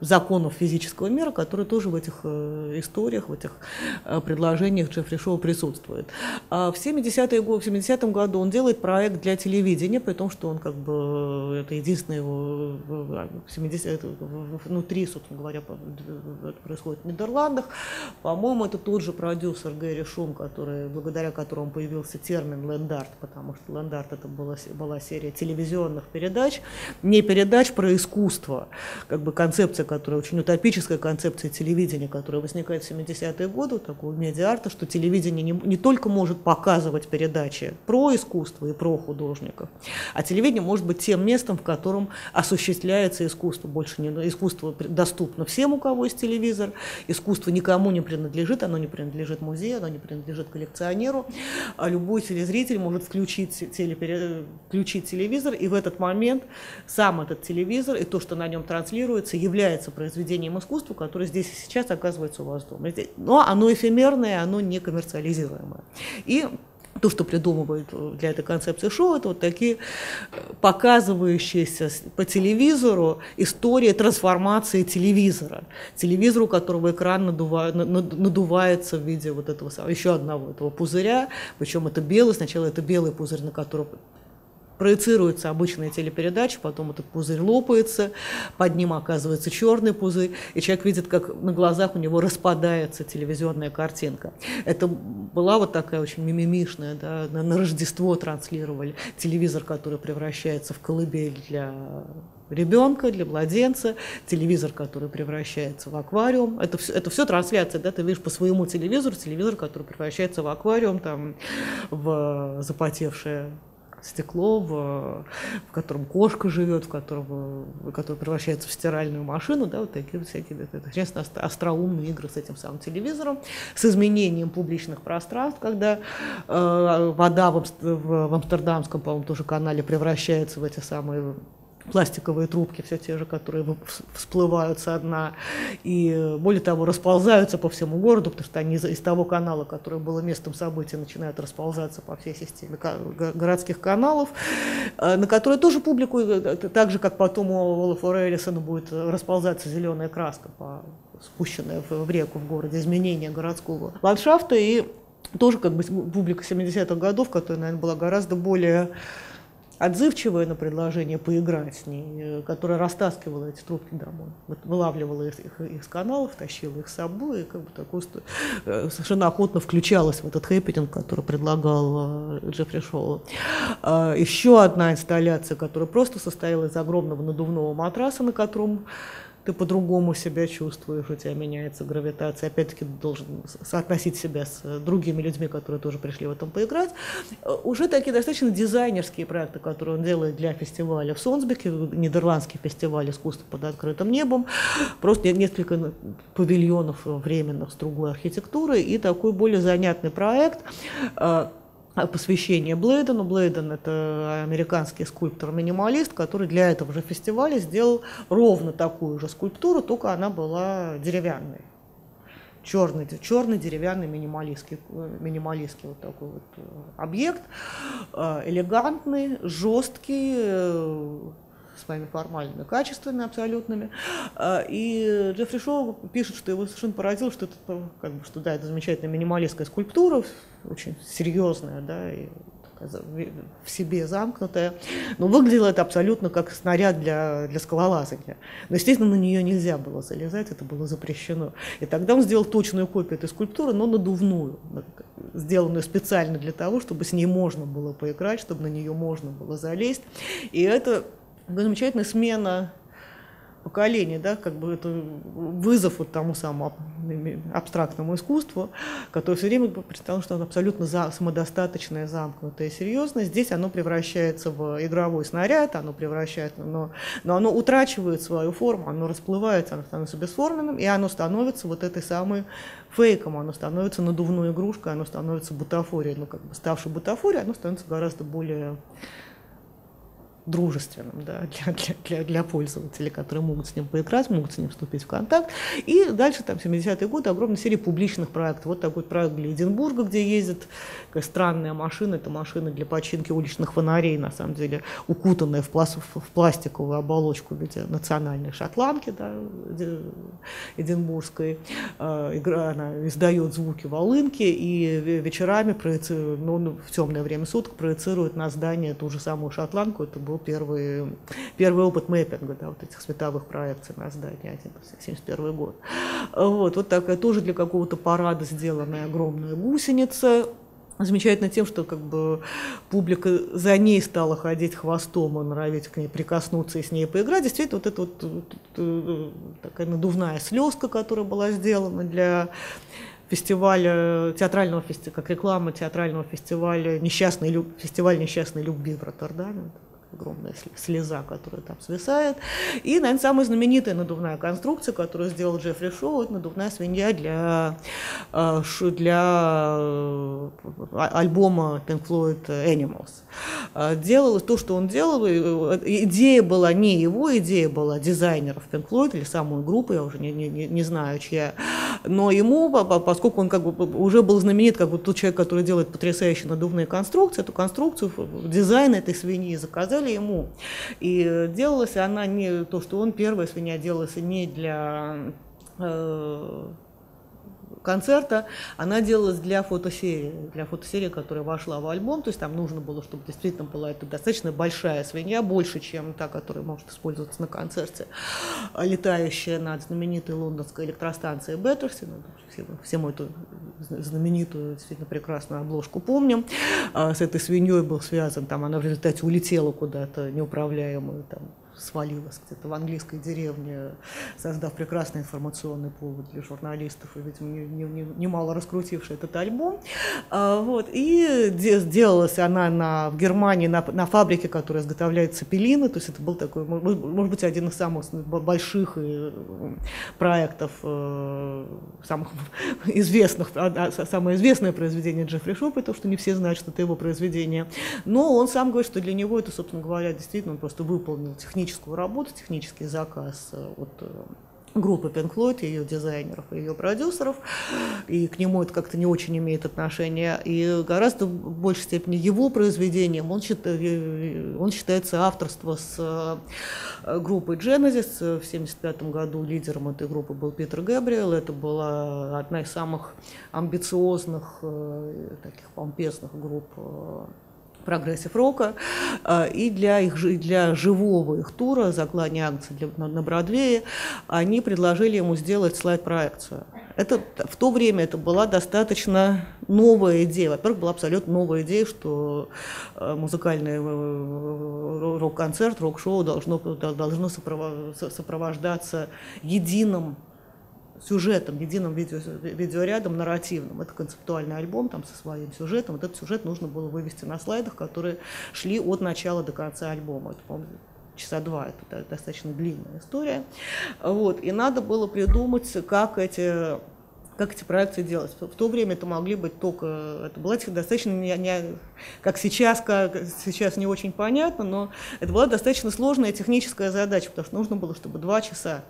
законов физического мира, которые тоже в этих э, историях, в этих э, предложениях Джеффри Шоу присутствует. А в 70-е годы, в 70-м году он делает проект для телевидения, при том, что он как бы, это единственное его, в 70 внутри, собственно говоря, это происходит в Нидерландах. По-моему, это тот же продюсер Гэри Шум, который, благодаря которому появился термин «лендарт», потому что «лендарт» это была, была серия телевизионных передач, не передач про искусство, как бы концепция которая очень утопическая концепция телевидения, которая возникает в 70-е годы, такого медиарта, что телевидение не, не только может показывать передачи про искусство и про художников, а телевидение может быть тем местом, в котором осуществляется искусство. Больше не искусство доступно всем, у кого есть телевизор, искусство никому не принадлежит, оно не принадлежит музею, оно не принадлежит коллекционеру, а любой телезритель может включить, телепере... включить телевизор, и в этот момент сам этот телевизор и то, что на нем транслируется, является является произведением искусства, которое здесь и сейчас оказывается у вас дома. Но оно эфемерное, оно не коммерциализируемое. И то, что придумывают для этой концепции шоу, это вот такие э, показывающиеся по телевизору истории трансформации телевизора. Телевизор, у которого экран надува, надувается в виде вот этого еще одного этого пузыря, причем это белый, сначала это белый пузырь, на котором проецируется обычная телепередача, потом этот пузырь лопается, под ним оказывается черный пузырь, и человек видит, как на глазах у него распадается телевизионная картинка. Это была вот такая очень мимимишная, да, на, Рождество транслировали телевизор, который превращается в колыбель для ребенка, для младенца, телевизор, который превращается в аквариум. Это все, это все трансляция, да, ты видишь по своему телевизору, телевизор, который превращается в аквариум, там, в запотевшее стекло, в, в котором кошка живет, в котором, который превращается в стиральную машину, да, вот такие вот всякие, это, честно, остроумные игры с этим самым телевизором, с изменением публичных пространств, когда э, вода в, в, в Амстердамском, по-моему, тоже канале превращается в эти самые пластиковые трубки, все те же, которые всплывают со дна, и более того, расползаются по всему городу, потому что они из, из того канала, который было местом события, начинают расползаться по всей системе городских каналов, э, на которые тоже публику, э, так же, как потом у Олафа Эллисона будет расползаться зеленая краска, по, спущенная в, в реку в городе, изменение городского ландшафта, и тоже как бы публика 70-х годов, которая, наверное, была гораздо более отзывчивая на предложение поиграть с ней, э, которая растаскивала эти трубки домой, вот, вылавливала их, их, их с каналов, тащила их с собой, и как бы такой, э, совершенно охотно включалась в этот хэппенинг, который предлагал э, Джеффри Шоу. А, еще одна инсталляция, которая просто состояла из огромного надувного матраса, на котором ты по-другому себя чувствуешь, у тебя меняется гравитация. Опять-таки должен соотносить себя с другими людьми, которые тоже пришли в этом поиграть. Уже такие достаточно дизайнерские проекты, которые он делает для фестиваля в Сонсбеке, нидерландский фестиваль искусства под открытым небом. Просто несколько павильонов временных с другой архитектурой и такой более занятный проект а, посвящение Блейдену. Блейден – это американский скульптор-минималист, который для этого же фестиваля сделал ровно такую же скульптуру, только она была деревянной. черный, черный деревянный минималистский, минималистский вот такой вот э, объект, э, элегантный, жесткий, э, своими формальными качествами абсолютными. И Джеффри Шоу пишет, что его совершенно поразило, что это, как бы, что да, это замечательная минималистская скульптура, очень серьезная, да, и в себе замкнутая. Но выглядело это абсолютно как снаряд для, для скалолазания. Но, естественно, на нее нельзя было залезать, это было запрещено. И тогда он сделал точную копию этой скульптуры, но надувную, сделанную специально для того, чтобы с ней можно было поиграть, чтобы на нее можно было залезть. И это замечательная смена поколений, да, как бы это вызов вот тому самому абстрактному искусству, которое все время представляло, что оно абсолютно за, самодостаточное, замкнутое, серьезное. Здесь оно превращается в игровой снаряд, оно превращается, но, но оно утрачивает свою форму, оно расплывается, оно становится бесформенным, и оно становится вот этой самой фейком, оно становится надувной игрушкой, оно становится бутафорией, ну как бы ставшей бутафорией, оно становится гораздо более дружественным да, для, для, для, для пользователей, которые могут с ним поиграть, могут с ним вступить в контакт. И дальше, там, 70-е годы, огромная серия публичных проектов. Вот такой проект для Эдинбурга, где ездит такая странная машина, это машина для починки уличных фонарей, на самом деле, укутанная в, пласт, в пластиковую оболочку в виде национальной шотландки да, эдинбургской. А, игра, она издает звуки волынки и вечерами проецирует, ну, в темное время суток проецирует на здание ту же самую шотландку, это был первый, первый опыт мэппинга, да, вот этих световых проекций на здании, 1971 год. Вот, вот такая тоже для какого-то парада сделанная огромная гусеница, замечательно тем, что как бы публика за ней стала ходить хвостом и норовить к ней прикоснуться и с ней поиграть. Действительно, вот эта вот, вот, вот такая надувная слезка, которая была сделана для фестиваля, театрального фестиваля, как реклама театрального фестиваля, несчастный, фестиваль несчастной любви в Роттердаме огромная слеза, которая там свисает. И, наверное, самая знаменитая надувная конструкция, которую сделал Джеффри Шоу, это надувная свинья для, э, для э, альбома Pink Floyd Animals. Э, делалось то, что он делал, идея была не его, идея была дизайнеров Pink Floyd или самой группы, я уже не, не, не знаю, чья, но ему, поскольку он как бы уже был знаменит как бы тот человек, который делает потрясающие надувные конструкции, эту конструкцию, дизайн этой свиньи заказали сказали ему. И делалась она не то, что он первая свинья делалась не для э, концерта, она делалась для фотосерии, для фотосерии, которая вошла в альбом, то есть там нужно было, чтобы действительно была это достаточно большая свинья, больше, чем та, которая может использоваться на концерте, летающая над знаменитой лондонской электростанцией Беттерси, ну, все, все мы эту знаменитую, действительно прекрасную обложку помним, а с этой свиньей был связан, там она в результате улетела куда-то неуправляемую, там, свалилась где-то в английской деревне, создав прекрасный информационный повод для журналистов и, видимо, немало не, раскрутивший этот альбом. А, вот. И сделалась она на, в Германии на, на фабрике, которая изготовляет цепелины, то есть это был такой, может быть, один из самых больших э, проектов, э, самых известных, а, а, самое известное произведение Джеффри Шопа, потому что не все знают, что это его произведение. Но он сам говорит, что для него это, собственно говоря, действительно, он просто выполнил технически техническую работу, технический заказ э, от э, группы Pink Floyd, ее дизайнеров и ее продюсеров, и к нему это как-то не очень имеет отношения, и гораздо в большей степени его произведением он, считает, э, он считается авторство с группой Genesis. В 1975 году лидером этой группы был Питер Гэбриэл, это была одна из самых амбициозных, таких помпезных групп прогрессив рока, а, и для, их, для живого их тура «Заклание агнца» для, на, на Бродвее они предложили ему сделать слайд-проекцию. Это, в то время это была достаточно новая идея. Во-первых, была абсолютно новая идея, что а, музыкальный э, рок-концерт, рок-шоу должно, должно сопровождаться единым сюжетом, единым видео, видеорядом нарративным. Это концептуальный альбом там со своим сюжетом. Вот этот сюжет нужно было вывести на слайдах, которые шли от начала до конца альбома. Это, по часа два, это достаточно длинная история. Вот. И надо было придумать, как эти как эти проекции делать. В то время это могли быть только, это была достаточно, не, не, как сейчас, как сейчас не очень понятно, но это была достаточно сложная техническая задача, потому что нужно было, чтобы два часа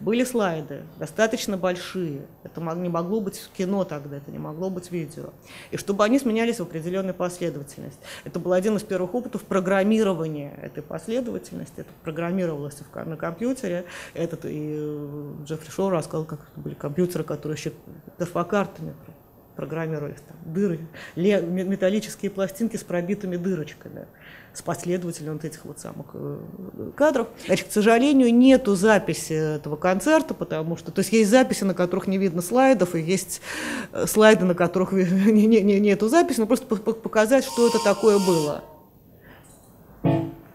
были слайды, достаточно большие. Это не могло быть кино тогда, это не могло быть видео. И чтобы они сменялись в определенной последовательности. Это был один из первых опытов программирования этой последовательности. Это программировалось на компьютере. Этот и э, Джеффри Шоу рассказал, как это были компьютеры, которые еще перфокартами программировались, там, дыры, металлические пластинки с пробитыми дырочками с последовательно вот этих вот самых э, кадров. Значит, к сожалению, нету записи этого концерта, потому что, то есть есть записи, на которых не видно слайдов, и есть э, слайды, на которых не, не, не, нету записи, но просто показать, что это такое было.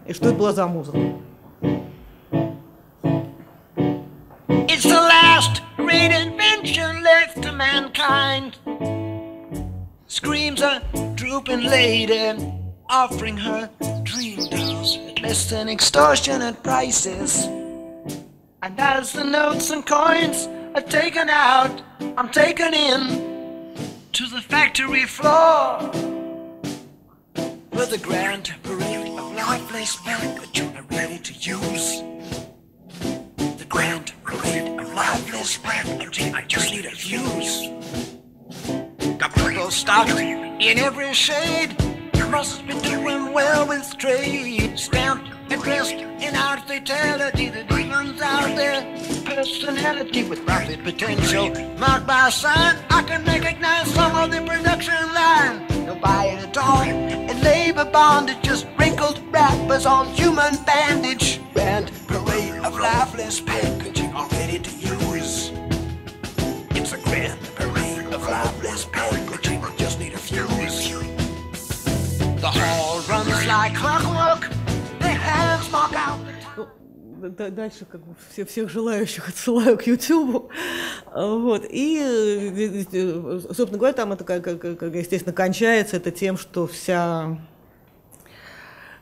И что это была за музыка. It's the last great invention left to mankind. Screams a drooping lady offering her dream dolls at less than extortionate prices. And as the notes and coins are taken out, I'm taken in to the factory floor where the grand parade of lifeless packaging are ready to use. The grand of lifeless packaging, I just need a fuse. Got purple stocked in every shade must be doing well with trade. Stamped and dressed in our fatality. The demons out there, personality with profit potential. Marked by sign, I can recognize some of the production line. No buy it at all. And labor bondage, just wrinkled wrappers on human bandage. Band parade of lifeless packaging, all ready to use. It's a grand parade of lifeless packaging. Just need a fuse. The hall runs like clockwork. The hands mark out. Ну, дальше как бы все, всех желающих отсылаю к Ютубу. Вот. И, э, э, собственно говоря, там это, как, как, естественно, кончается это тем, что вся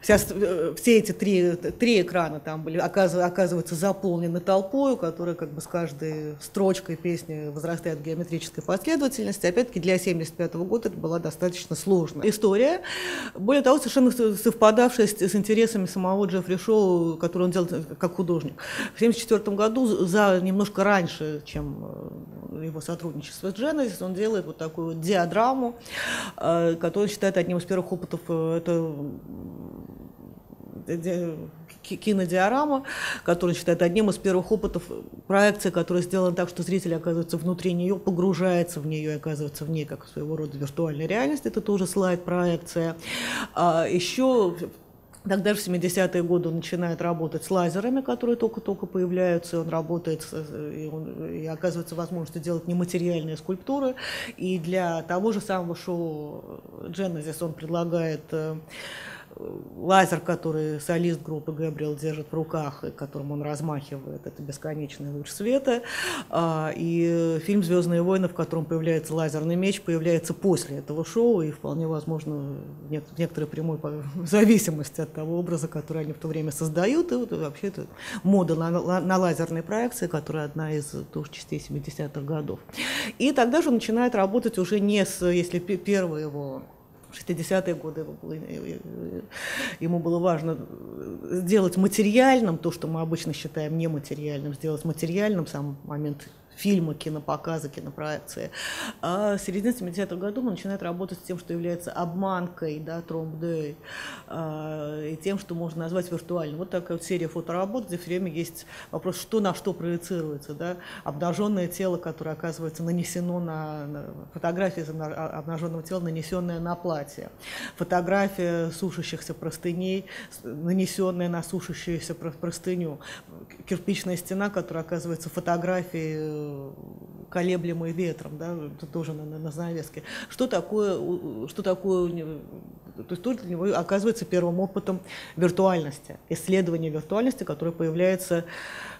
вся, э, все эти три, три экрана там были, оказываются заполнены толпой, которая как бы с каждой строчкой песни возрастает в геометрической последовательности. Опять-таки для 1975 года это была достаточно сложная история. Более того, совершенно совпадавшая с, с интересами самого Джеффри Шоу, который он делал как художник. В 1974 году, за немножко раньше, чем э, его сотрудничество с Genesis, он делает вот такую диадраму, э, которую считает одним из первых опытов это кинодиорама, который считает одним из первых опытов проекции, которая сделана так, что зритель оказывается внутри нее, погружается в нее и оказывается в ней как своего рода виртуальная реальность. Это тоже слайд-проекция. А еще Тогда в 70-е годы он начинает работать с лазерами, которые только-только появляются, и он работает, и, он, и оказывается возможность делать нематериальные скульптуры. И для того же самого шоу Genesis он предлагает э, лазер, который солист группы Габриэл держит в руках, и которым он размахивает, это бесконечный луч света. А, и фильм «Звездные войны», в котором появляется лазерный меч, появляется после этого шоу, и вполне возможно в некоторой прямой зависимости от того образа, который они в то время создают. И вот вообще это мода на, на лазерные проекции, которая одна из тоже частей 70-х годов. И тогда же он начинает работать уже не с, если первый его 60-е годы ему было важно сделать материальным то, что мы обычно считаем нематериальным, сделать материальным сам момент фильмы, кинопоказы, кинопроекции. А в середине 70-х годов он начинает работать с тем, что является обманкой, да, тромбдей, а, и тем, что можно назвать виртуальным. Вот такая вот серия фоторабот, где все время есть вопрос, что на что проецируется. Да? Обнаженное тело, которое, оказывается, нанесено на, на фотографии обнаженного тела, нанесенное на платье. Фотография сушащихся простыней, нанесенная на сушащуюся простыню. Кирпичная стена, которая оказывается фотографией колеблемый ветром, да, тоже на, на, на занавеске. Что такое, что такое, то есть тут для него оказывается первым опытом виртуальности, исследования виртуальности, которое появляется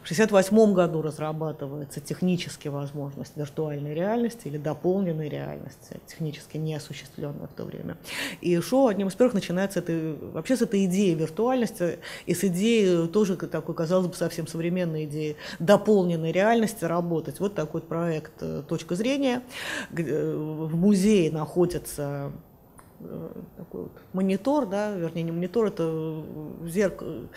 в 1968 году разрабатывается технически возможность виртуальной реальности или дополненной реальности, технически неосуществленная в то время. И шоу одним из первых начинается это, вообще с этой идеи виртуальности и с идеей тоже такой, казалось бы, совсем современной идеи дополненной реальности работать. Вот такой проект э, «Точка зрения». Э, в музее находится такой вот монитор, да, вернее, не монитор, это зеркало,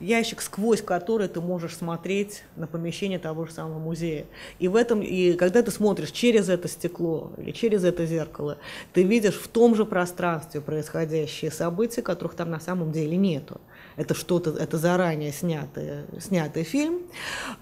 ящик, сквозь который ты можешь смотреть на помещение того же самого музея. И в этом, и когда ты смотришь через это стекло или через это зеркало, ты видишь в том же пространстве происходящие события, которых там на самом деле нету это что-то, это заранее снятый, снятый фильм,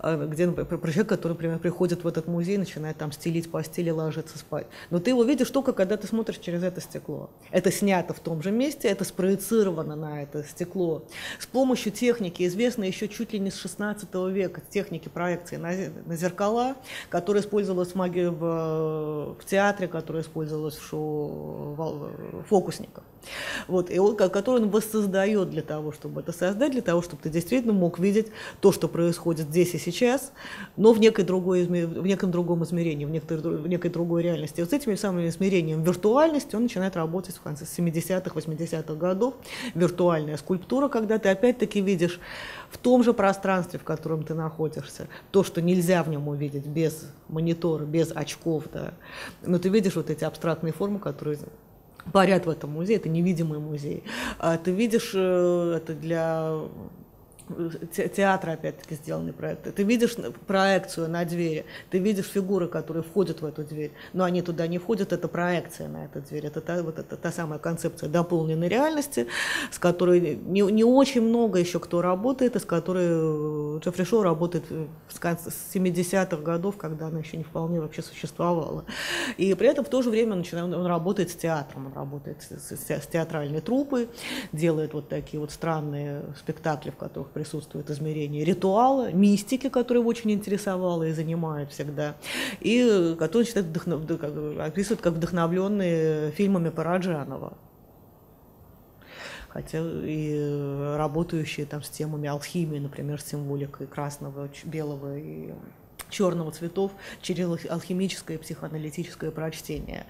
э, где, например, про человека, который, например, приходит в этот музей, начинает там стелить постели, ложиться спать. Но ты его видишь только, когда ты смотришь через это стекло. Это снято в том же месте, это спроецировано на это стекло. С помощью техники, известной еще чуть ли не с 16 века, техники проекции на, зеркала, которая использовалась в, магии, в, в театре, которая использовалась в шоу фокусников. Вот, и он, который он воссоздает для того, чтобы это создать, для того, чтобы ты действительно мог видеть то, что происходит здесь и сейчас, но в, некой другой, в неком другом измерении, в, некой, в некой другой реальности. Вот с этими самыми измерениями виртуальности он начинает работать в конце 70-х, 80-х годов. Виртуальная скульптура, когда ты опять-таки видишь в том же пространстве, в котором ты находишься, то, что нельзя в нем увидеть без монитора, без очков, да, но ты видишь вот эти абстрактные формы, которые парят в этом музее, это невидимый музей. А ты видишь э, это для театра, опять-таки, сделанный проект. Ты видишь проекцию на двери, ты видишь фигуры, которые входят в эту дверь, но они туда не входят, это проекция на эту дверь. Это та, вот это та самая концепция дополненной реальности, с которой не, не очень много еще кто работает, и с которой э, Джеффри Шоу работает с, с 70-х годов, когда она еще не вполне вообще существовала. И при этом в то же время начинает, он работает с театром, он работает с, с, с театральной труппой, делает вот такие вот странные спектакли, в которых присутствует измерение ритуала, мистики, которая его очень интересовала и занимает всегда, и который считает, вдохнов... описывает как вдохновленные фильмами Параджанова хотя и работающие там с темами алхимии, например, с символикой красного, белого и черного цветов через алхимическое и психоаналитическое прочтение.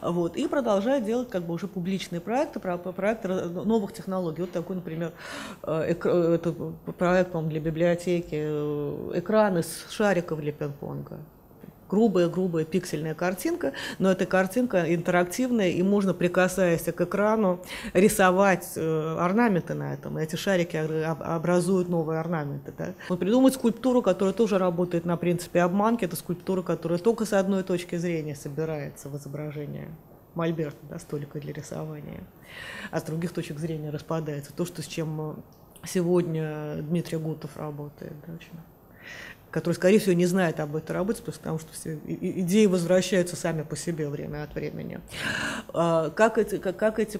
Вот. И продолжает делать как бы уже публичные проекты, проекты новых технологий. Вот такой, например, э, это проект для библиотеки, э, экран из шариков для пинг-понга грубая-грубая пиксельная картинка, но эта картинка интерактивная, и можно, прикасаясь к экрану, рисовать э, орнаменты на этом. Эти шарики образуют новые орнаменты. Да? Вот придумать скульптуру, которая тоже работает на принципе обманки, это скульптура, которая только с одной точки зрения собирается в изображение. Мольберт, да, столика для рисования, а с других точек зрения распадается. То, что с чем сегодня Дмитрий Гутов работает. Да, очень который, скорее всего, не знает об этой работе, потому что все идеи возвращаются сами по себе время от времени. А, как, эти, как, как, эти,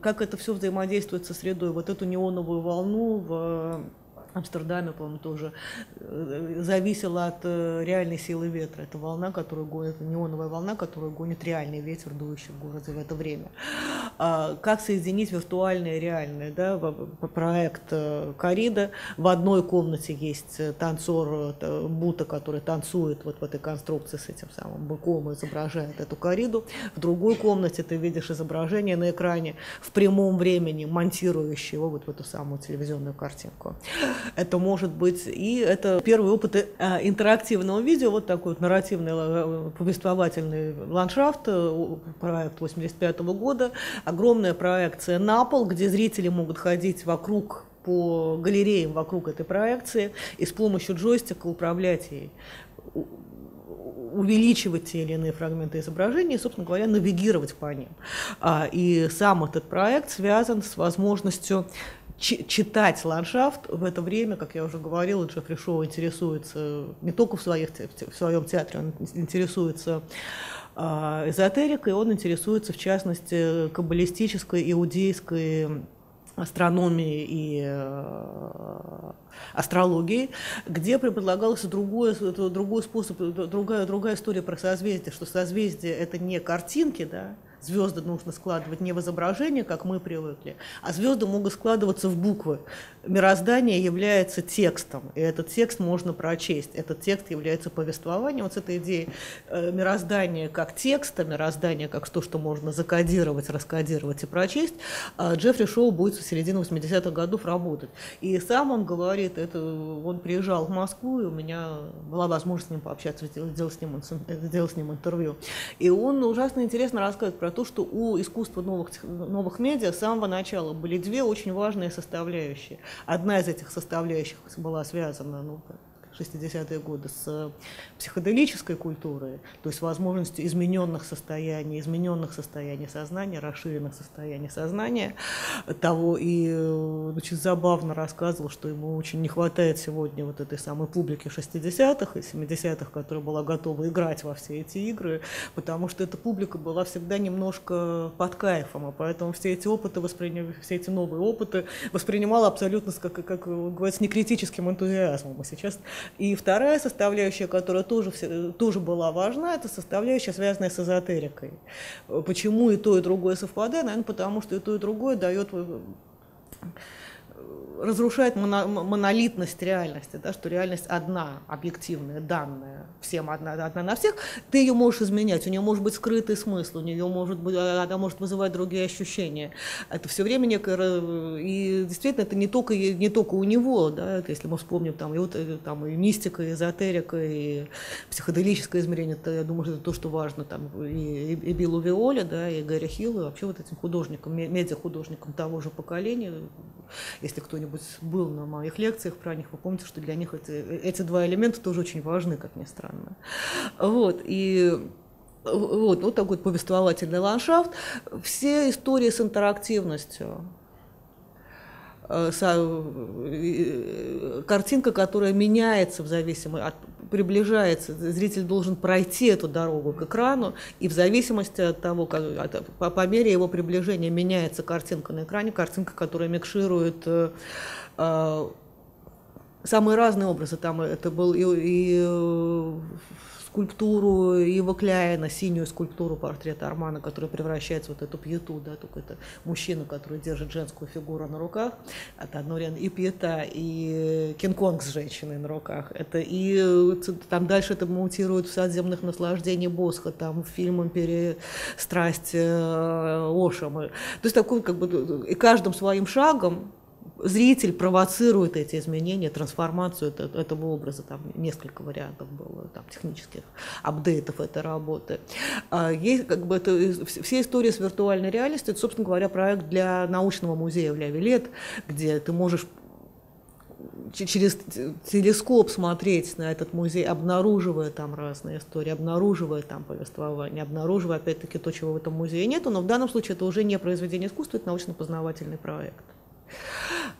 как это все взаимодействует со средой, вот эту неоновую волну в Амстердаме, по-моему, тоже э, зависело от э, реальной силы ветра. Это волна, которую гонит, неоновая волна, которую гонит реальный ветер, дующий в городе в это время. А как соединить виртуальное и реальное? Да? Проект э, Корида. В одной комнате есть танцор Бута, который танцует вот в этой конструкции с этим самым быком и изображает эту кориду. В другой комнате ты видишь изображение на экране в прямом времени, монтирующее его вот в эту самую телевизионную картинку это может быть, и это первый опыт э, интерактивного видео, вот такой вот нарративный э, повествовательный ландшафт, э, проект 85 -го года, огромная проекция на пол, где зрители могут ходить вокруг по галереям вокруг этой проекции и с помощью джойстика управлять ей увеличивать те или иные фрагменты изображения и, собственно говоря, навигировать по ним. А, и сам этот проект связан с возможностью читать ландшафт в это время, как я уже говорила, Джеффри Шоу интересуется не только в, своих, в своем театре, он интересуется э, эзотерикой, он интересуется в частности каббалистической, иудейской астрономией и э, астрологией, где предлагался другой, другой способ, другая, другая история про созвездие, что созвездие это не картинки, да, звезды нужно складывать не в изображение, как мы привыкли, а звезды могут складываться в буквы. Мироздание является текстом, и этот текст можно прочесть. Этот текст является повествованием. Вот с этой идеей э, мироздания как текста, мироздания как то, что можно закодировать, раскодировать и прочесть, э, Джеффри Шоу будет в середине 80-х годов работать. И сам он говорит, это, он приезжал в Москву, и у меня была возможность с ним пообщаться, сделать с ним, сделать с ним интервью. И он ужасно интересно рассказывает про про то, что у искусства новых, новых медиа с самого начала были две очень важные составляющие. Одна из этих составляющих была связана ну, 60-е годы с психоделической культурой, то есть возможностью измененных состояний, измененных состояний сознания, расширенных состояний сознания, того и очень забавно рассказывал, что ему очень не хватает сегодня вот этой самой публики 60-х и 70-х, которая была готова играть во все эти игры, потому что эта публика была всегда немножко под кайфом, и поэтому все эти опыты воспринимали, все эти новые опыты воспринимала абсолютно, как, как говорится, некритическим энтузиазмом. И сейчас и вторая составляющая, которая тоже, тоже была важна, это составляющая, связанная с эзотерикой. Почему и то, и другое совпадает? Наверное, потому что и то, и другое дает разрушает моно, монолитность реальности, да, что реальность одна, объективная, данная, всем одна, одна на всех, ты ее можешь изменять, у нее может быть скрытый смысл, у нее может быть, она может вызывать другие ощущения. Это все время некое, и действительно это не только, не только у него, да, если мы вспомним там и, вот, э, там, и мистика, и эзотерика, и психоделическое измерение, это, я думаю, что это то, что важно там и, и, и Биллу Виоле, да, и Гарри Хиллу, и вообще вот этим художникам, медиа-художникам того же поколения, если кто-нибудь был на моих лекциях про них, вы помните, что для них эти, эти два элемента тоже очень важны, как ни странно. Вот, и вот, вот такой повествовательный ландшафт. Все истории с интерактивностью, картинка, которая меняется в зависимости от приближается, зритель должен пройти эту дорогу к экрану, и в зависимости от того, как, от, по, по мере его приближения меняется картинка на экране, картинка, которая микширует э, э, самые разные образы. Там это был и, и скульптуру Ива Кляйна, синюю скульптуру портрета Армана, который превращается в вот эту пьету, да, только это мужчина, который держит женскую фигуру на руках, это одновременно и пьета, и Кинг-Конг с женщиной на руках, это и там дальше это мутирует в сад земных наслаждений Босха, там фильм «Империя страсти» э, Ошама. То есть такой как бы и каждым своим шагом зритель провоцирует эти изменения, трансформацию этого образа. Там несколько вариантов было там, технических апдейтов этой работы. А, есть как бы это, все истории с виртуальной реальностью, это, собственно говоря, проект для научного музея в Лявилет, где ты можешь через телескоп смотреть на этот музей, обнаруживая там разные истории, обнаруживая там повествование, обнаруживая опять-таки то, чего в этом музее нету, но в данном случае это уже не произведение искусства, это научно-познавательный проект.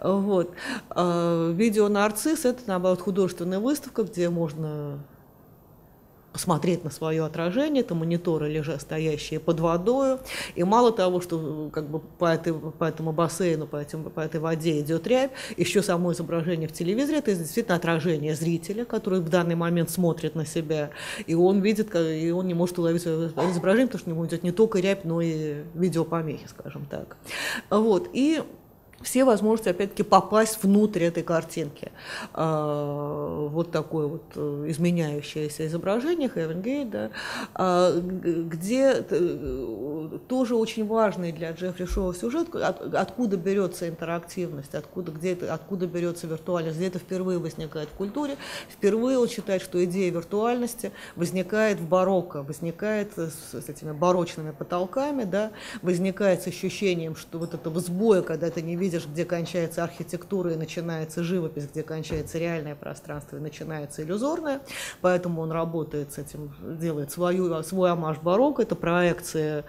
Вот. А, видео «Нарцисс» — это, наоборот, художественная выставка, где можно посмотреть на свое отражение, это мониторы, лежа стоящие под водой. И мало того, что как бы по, этой, по этому бассейну, по, этим, по этой воде идет рябь, еще само изображение в телевизоре, это действительно отражение зрителя, который в данный момент смотрит на себя, и он видит, и он не может уловить свое изображение, потому что у него идет не только рябь, но и видеопомехи, скажем так. Вот. И все возможности, опять-таки, попасть внутрь этой картинки. А, вот такое вот э, изменяющееся изображение, Heaven да, а, где э, тоже очень важный для Джеффри Шоу сюжет, от, откуда берется интерактивность, откуда, где это, откуда берется виртуальность, где это впервые возникает в культуре. Впервые он считает, что идея виртуальности возникает в барокко, возникает с, с этими барочными потолками, да, возникает с ощущением, что вот этого сбоя, когда ты не видишь видишь, где кончается архитектура и начинается живопись, где кончается реальное пространство и начинается иллюзорное. Поэтому он работает с этим, делает свою, свой амаш барокко. Это проекции,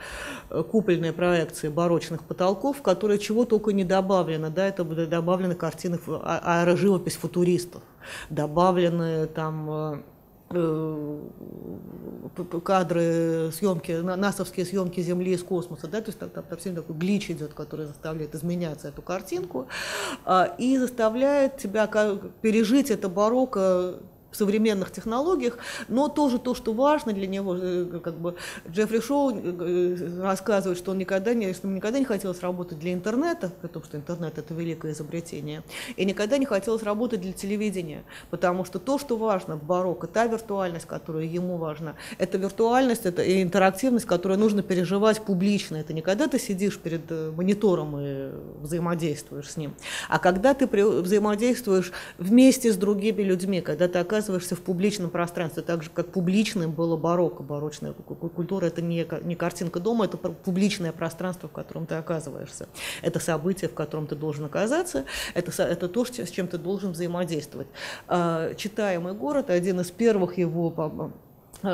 э, купольные проекции барочных потолков, которые чего только не добавлено. Да, это добавлены картины а, аэроживопись футуристов, добавлены там Э, кадры съемки, насовские съемки Земли из космоса, да, то есть там, там, там всегда такой глич идет, который заставляет изменяться эту картинку а, и заставляет тебя пережить это барокко в современных технологиях, но тоже то, что важно для него, э, как бы Джеффри Шоу э, рассказывает, что он никогда не, что ему никогда не хотелось работать для интернета, потому что интернет это великое изобретение, и никогда не хотелось работать для телевидения, потому что то, что важно в барокко, та виртуальность, которая ему важна, это виртуальность, это интерактивность, которую нужно переживать публично, это не когда ты сидишь перед э, монитором и взаимодействуешь с ним, а когда ты взаимодействуешь вместе с другими людьми, когда ты оказываешься оказываешься в публичном пространстве, так же, как публичным было барокко, барочная культура, это не, не картинка дома, это публичное пространство, в котором ты оказываешься. Это событие, в котором ты должен оказаться, это, это то, с чем ты должен взаимодействовать. А, читаемый город, один из первых его э,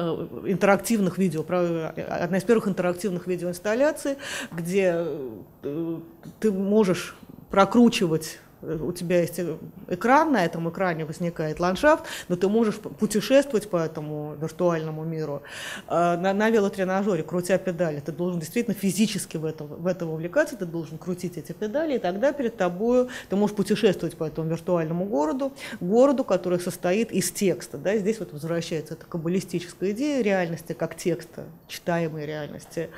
интерактивных видео, одна из первых интерактивных видеоинсталляций, где э, ты можешь прокручивать у тебя есть экран, на этом экране возникает ландшафт, но ты можешь путешествовать по этому виртуальному миру э, на, на велотренажере, крутя педали. Ты должен действительно физически в это, в это вовлекаться, ты должен крутить эти педали, и тогда перед тобой ты можешь путешествовать по этому виртуальному городу, городу, который состоит из текста. Да? Здесь вот возвращается эта каббалистическая идея реальности как текста, читаемой реальности.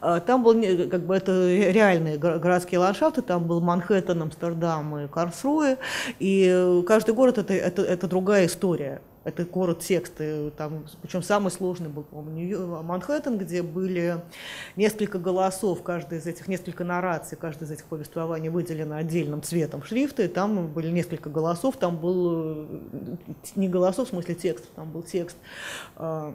Э, там был как бы это реальные городские ландшафты, там был Манхэттен, Амстердам и Карсруэ, и каждый город это, это, это другая история. Это город тексты, там, причем самый сложный был, по-моему, Манхэттен, где были несколько голосов, каждый из этих, несколько нараций, каждый из этих повествований выделено отдельным цветом шрифта, и там были несколько голосов, там был не голосов, в смысле текстов, там был текст а,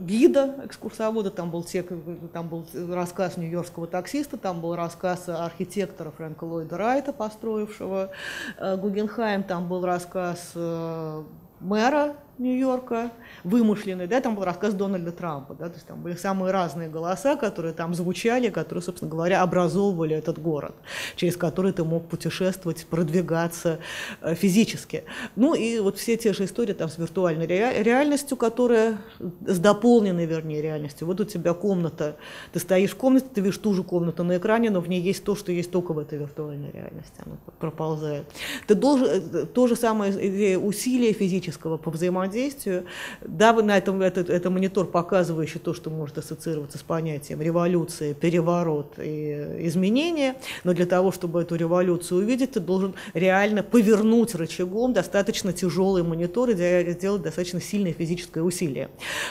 гида, экскурсовода, там был, тек, там был рассказ нью-йоркского таксиста, там был рассказ архитектора Фрэнка Ллойда Райта, построившего э, Гугенхайм, там был рассказ э, мэра Нью-Йорка, вымышленный, да, там был рассказ Дональда Трампа, да, то есть там были самые разные голоса, которые там звучали, которые, собственно говоря, образовывали этот город, через который ты мог путешествовать, продвигаться э, физически. Ну и вот все те же истории там с виртуальной ре- реальностью, которая с дополненной, вернее, реальностью. Вот у тебя комната, ты стоишь в комнате, ты видишь ту же комнату на экране, но в ней есть то, что есть только в этой виртуальной реальности, она проползает. Ты должен, э, то же самое усилие физического по взаимодействию взаимодействию. Да, на этом это, это монитор, показывающий то, что может ассоциироваться с понятием революция, переворот и изменения, но для того, чтобы эту революцию увидеть, ты должен реально повернуть рычагом достаточно тяжелый монитор и сделать достаточно сильное физическое усилие.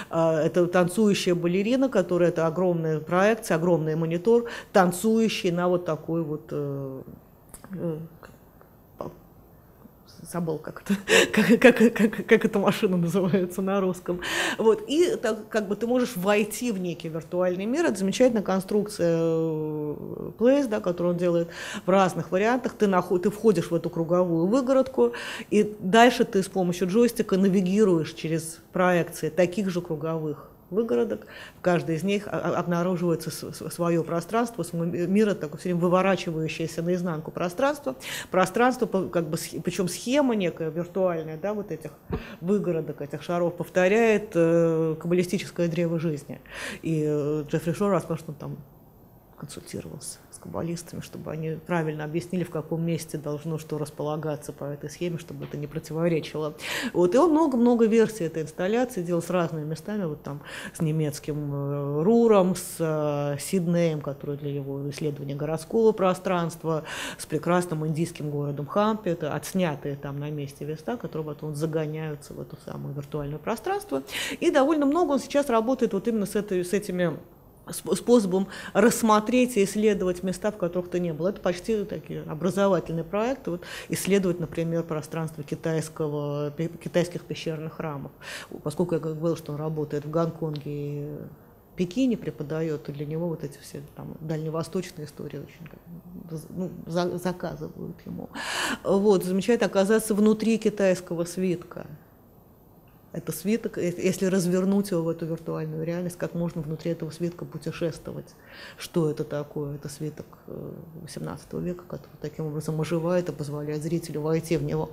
А, это танцующая балерина, которая это огромная проекция, огромный монитор, танцующий на вот такой вот э, э, забыл, как, это, как, как, как, как эта машина называется на русском. Вот. И так, как бы ты можешь войти в некий виртуальный мир. Это замечательная конструкция э, Place, да, которую он делает в разных вариантах. Ты, наход, ты входишь в эту круговую выгородку, и дальше ты с помощью джойстика навигируешь через проекции таких же круговых выгородок, в каждой из них обнаруживается свое пространство, мир это такое все время выворачивающееся наизнанку пространство, пространство, как бы, причем схема некая виртуальная, да, вот этих выгородок, этих шаров повторяет э, каббалистическое древо жизни. И э, Джеффри Шор рассказал, что он там консультировался каббалистами, чтобы они правильно объяснили, в каком месте должно что располагаться по этой схеме, чтобы это не противоречило. Вот, и он много-много версий этой инсталляции делал с разными местами, вот там с немецким э, Руром, с э, Сиднеем, который для его исследования городского пространства, с прекрасным индийским городом Хампи, это отснятые там на месте места, которые потом загоняются в это самое виртуальное пространство. И довольно много он сейчас работает вот именно с, этой, с этими способом рассмотреть и исследовать места, в которых ты не был. Это почти такие образовательные проекты. Вот исследовать, например, пространство китайского, китайских пещерных храмов. Поскольку я говорил, что он работает в Гонконге и Пекине преподает, и для него вот эти все там дальневосточные истории очень ну, за, заказывают ему. Вот, замечательно оказаться внутри китайского свитка. Это свиток, если развернуть его в эту виртуальную реальность, как можно внутри этого свитка путешествовать. Что это такое? Это свиток XVIII э, века, который таким образом оживает и позволяет зрителю войти в него.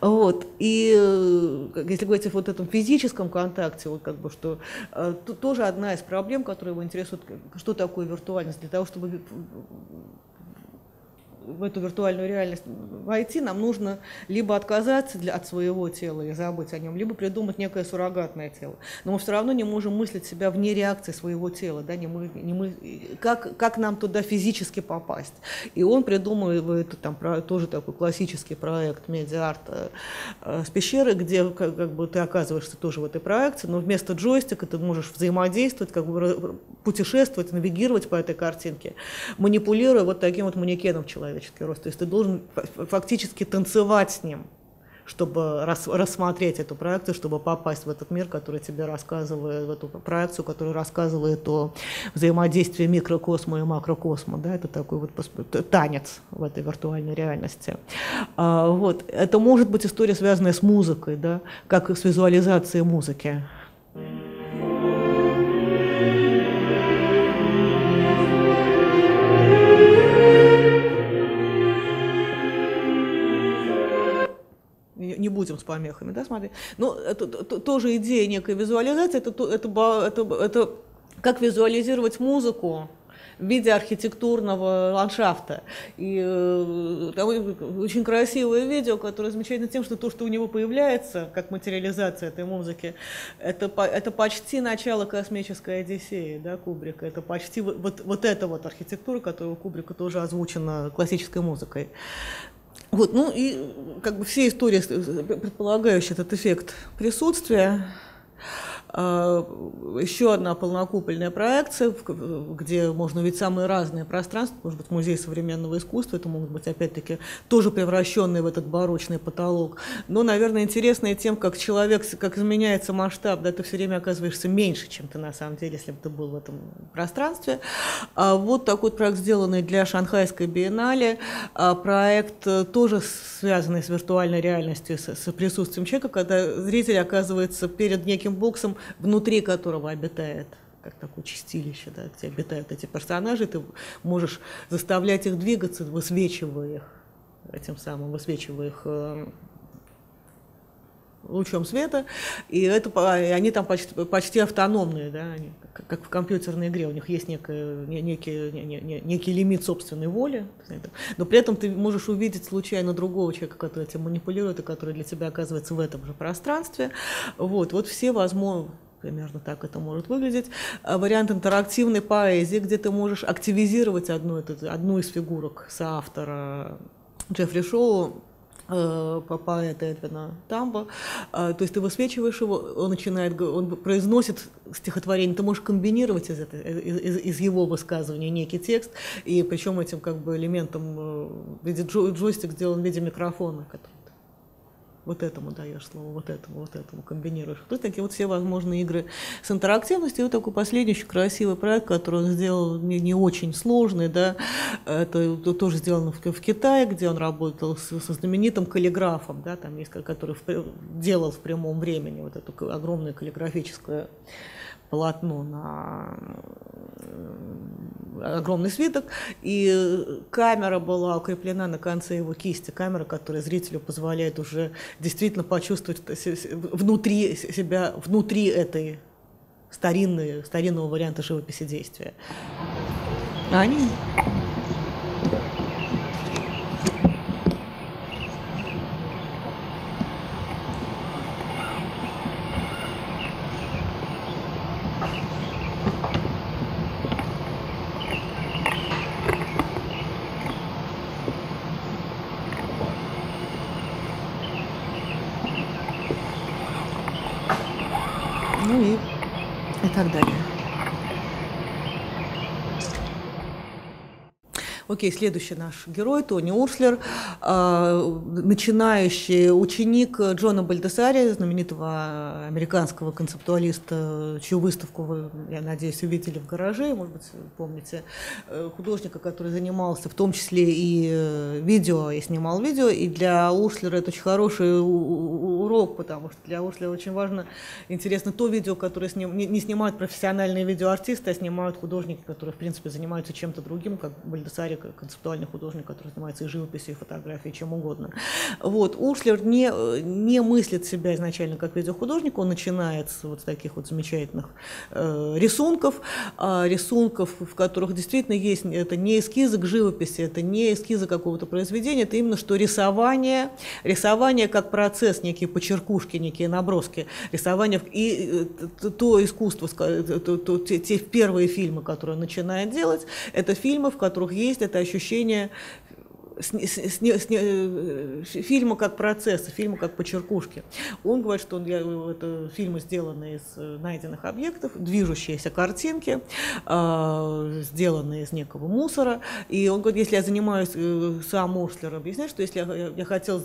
Вот. И э, если говорить о вот этом физическом контакте, вот как бы, что э, то, тоже одна из проблем, которая его интересует, что такое виртуальность, для того, чтобы в эту виртуальную реальность войти, нам нужно либо отказаться для, от своего тела и забыть о нем, либо придумать некое суррогатное тело. Но мы все равно не можем мыслить себя вне реакции своего тела, да, не мы, не мы, как, как нам туда физически попасть. И он придумывает там, про, тоже такой классический проект медиа-арт э, с пещеры, где как, как бы ты оказываешься тоже в этой проекции, но вместо джойстика ты можешь взаимодействовать, как бы путешествовать, навигировать по этой картинке, манипулируя вот таким вот манекеном человека человеческий рост. То есть ты должен фактически танцевать с ним, чтобы рас, рассмотреть эту проекцию, чтобы попасть в этот мир, который тебе рассказывает, в эту проекцию, которая рассказывает о взаимодействии микрокосма и макрокосма. Да? Это такой вот танец в этой виртуальной реальности. А, вот. Это может быть история, связанная с музыкой, да? как с визуализацией музыки. Не будем с помехами, да, смотри. Но это, это тоже идея некой визуализации, это, это, это, это как визуализировать музыку, в виде архитектурного ландшафта. И э, там очень красивое видео, которое замечательно тем, что то, что у него появляется, как материализация этой музыки, это, это почти начало космической Одиссеи да, Кубрика. Это почти вот, вот эта вот архитектура, которая у Кубрика тоже озвучена классической музыкой. Вот, ну и как бы все истории, предполагающие этот эффект присутствия, еще одна полнокупольная проекция, где можно увидеть самые разные пространства, может быть, музей современного искусства, это могут быть, опять-таки, тоже превращенные в этот барочный потолок. Но, наверное, интересная тем, как человек, как изменяется масштаб, да, ты все время оказываешься меньше, чем ты на самом деле, если бы ты был в этом пространстве. А вот такой проект, сделанный для Шанхайской биеннале, а проект э, тоже связанный с виртуальной реальностью, с, с присутствием человека, когда зритель оказывается перед неким боксом, внутри которого обитает как такое чистилище, да, где обитают эти персонажи, ты можешь заставлять их двигаться, высвечивая их, этим самым высвечивая их э, лучом света, и это, и они там почти, почти автономные, да, они, как в компьютерной игре, у них есть некий, некий, некий лимит собственной воли, но при этом ты можешь увидеть случайно другого человека, который этим манипулирует и который для тебя оказывается в этом же пространстве. Вот, вот все возможно примерно так это может выглядеть. А вариант интерактивной поэзии, где ты можешь активизировать одну, одну из фигурок соавтора Джеффри Шоу, поэта Эдвина Тамбо. А, то есть ты высвечиваешь его, он начинает, он произносит стихотворение, ты можешь комбинировать из, это, из, из его высказывания некий текст, и причем этим как бы элементом э, в виде джойстик сделан в виде микрофона, который вот этому даешь слово, вот этому, вот этому комбинируешь. То есть такие вот все возможные игры с интерактивностью. И вот такой последний очень красивый проект, который он сделал не, не очень сложный, да, это тоже сделано в, в Китае, где он работал с, со знаменитым каллиграфом, да, там есть, который в, делал в прямом времени вот эту огромную каллиграфическую полотно на огромный свиток, и камера была укреплена на конце его кисти, камера, которая зрителю позволяет уже действительно почувствовать внутри себя, внутри этой старинной, старинного варианта живописи действия. Они Окей, следующий наш герой, Тони Урслер, э, начинающий ученик Джона Бальдесари, знаменитого американского концептуалиста, чью выставку вы, я надеюсь, увидели в гараже, может быть, помните, э, художника, который занимался в том числе и э, видео, и снимал видео, и для Урслера это очень хороший урок, потому что для Урслера очень важно, интересно то видео, которое сним, не, не снимают профессиональные видеоартисты, а снимают художники, которые, в принципе, занимаются чем-то другим, как Бальдесари концептуальный художник, который занимается и живописью, и фотографией, чем угодно. Вот. Ушлер не, не мыслит себя изначально как видеохудожник, он начинает с вот таких вот замечательных э, рисунков, э, рисунков, в которых действительно есть, это не эскизы к живописи, это не эскизы какого-то произведения, это именно что рисование, рисование как процесс, некие почеркушки, некие наброски, рисование, и э, то искусство, то, то, те, те первые фильмы, которые он начинает делать, это фильмы, в которых есть это ощущение сни, сни, сни, э, фильма как процесса, фильма как почеркушки. Он говорит, что он, это фильмы, сделанные из э, найденных объектов, движущиеся картинки, э, сделанные из некого мусора. И он говорит, если я занимаюсь, э, сам Ослер объясняет, что если я, я хотел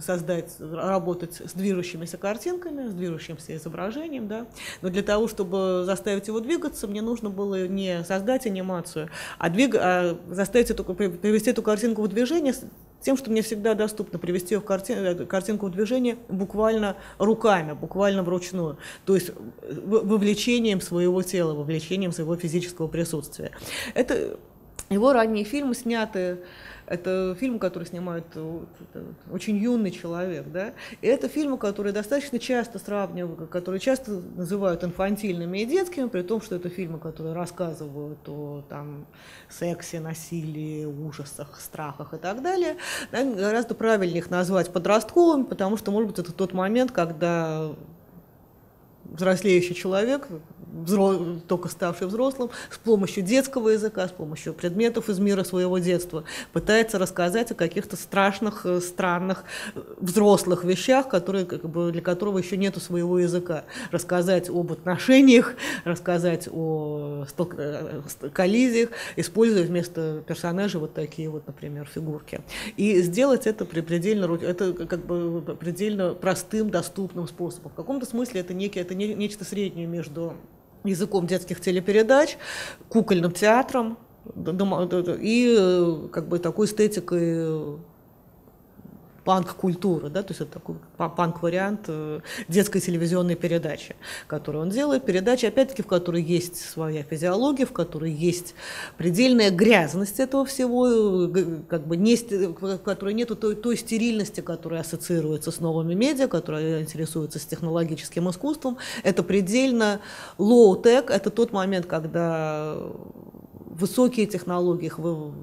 создать, работать с движущимися картинками, с движущимся изображением, да, но для того, чтобы заставить его двигаться, мне нужно было не создать анимацию, а, двиг... а заставить эту привести эту картинку в движение тем, что мне всегда доступно привести ее в карти... Э, картинку в движение буквально руками, буквально вручную. То есть вовлечением своего тела, вовлечением своего физического присутствия. Это его ранние фильмы сняты это фильм, который снимает э, очень юный человек, да. И это фильмы, которые достаточно часто сравнивают, которые часто называют инфантильными и детскими, при том, что это фильмы, которые рассказывают о там, сексе, насилии, ужасах, страхах и так далее. Да, гораздо правильнее их назвать подростковыми, потому что, может быть, это тот момент, когда взрослеющий человек только ставший взрослым, с помощью детского языка, с помощью предметов из мира своего детства, пытается рассказать о каких-то страшных, э, странных э, взрослых вещах, которые, как бы, для которого еще нету своего языка. Рассказать об отношениях, рассказать о столк... Э, коллизиях, используя вместо персонажей вот такие вот, например, фигурки. И сделать это предельно, это как бы предельно простым, доступным способом. В каком-то смысле это, некий, это не, нечто среднее между языком детских телепередач, кукольным театром и э, как бы такой эстетикой панк-культуры, да, то есть это такой панк-вариант э, детской телевизионной передачи, которую он делает. Передача, опять-таки, в которой есть своя физиология, в которой есть предельная грязность этого всего, э, как бы не, в которой нет той, той стерильности, которая ассоциируется с новыми медиа, которая интересуется с технологическим искусством. Это предельно low-tech, это тот момент, когда высокие технологии,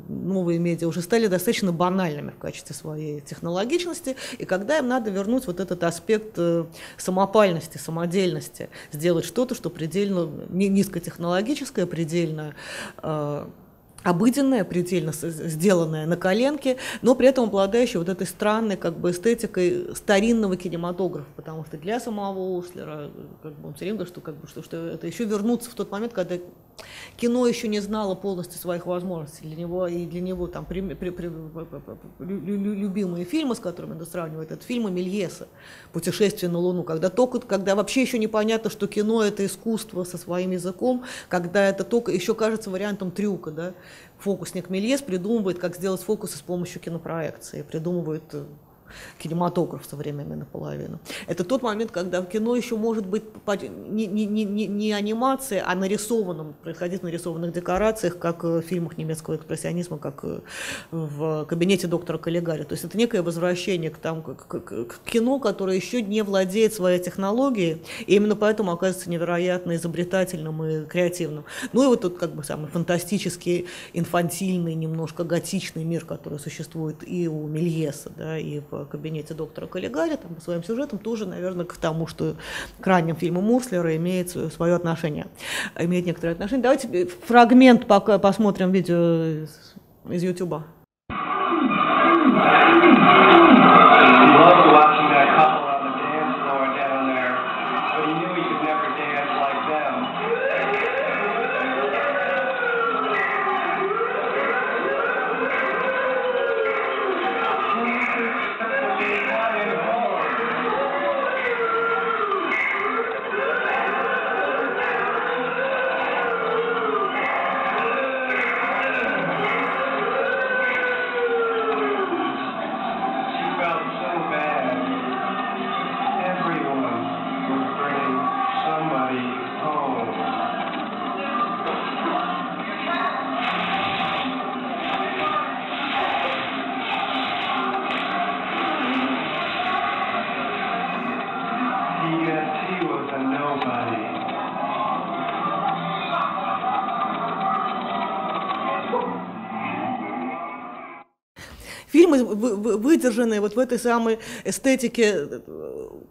новые медиа уже стали достаточно банальными в качестве своей технологичности, и когда им надо вернуть вот этот аспект э, самопальности, самодельности, сделать что-то, что предельно низкотехнологическое, предельно э, обыденная, предельно сделанная на коленке, но при этом обладающая вот этой странной как бы эстетикой старинного кинематографа, потому что для самого Ослера, как бы он все время говорит, что, как бы, что, что это еще вернуться в тот момент, когда кино еще не знало полностью своих возможностей. Для него, и для него там при, при, при, любимые фильмы, с которыми он сравнивает, это фильмы Мельеса «Путешествие на Луну», когда, только, когда вообще еще непонятно, что кино – это искусство со своим языком, когда это только еще кажется вариантом трюка, да, фокусник Мельес придумывает, как сделать фокусы с помощью кинопроекции, придумывает э, кинематограф современный наполовину. Это тот момент, когда в кино еще может быть не, не, не, не анимация, а нарисованном, происходить в нарисованных декорациях, как в фильмах немецкого экспрессионизма, как э, в кабинете доктора Каллигари. То есть это некое возвращение к, там, к, к, к кино, которое еще не владеет своей технологией, и именно поэтому оказывается невероятно изобретательным и креативным. Ну и вот тут как бы самый фантастический, инфантильный, немножко готичный мир, который существует и у Мельеса, да, и в кабинете доктора Каллигари, там, по своим сюжетам тоже, наверное, к тому, что к ранним фильмам Мурслера имеет свое отношение, имеет некоторое отношение. Давайте фрагмент пока посмотрим видео из Ютуба. Выдержанные вот в этой самой эстетике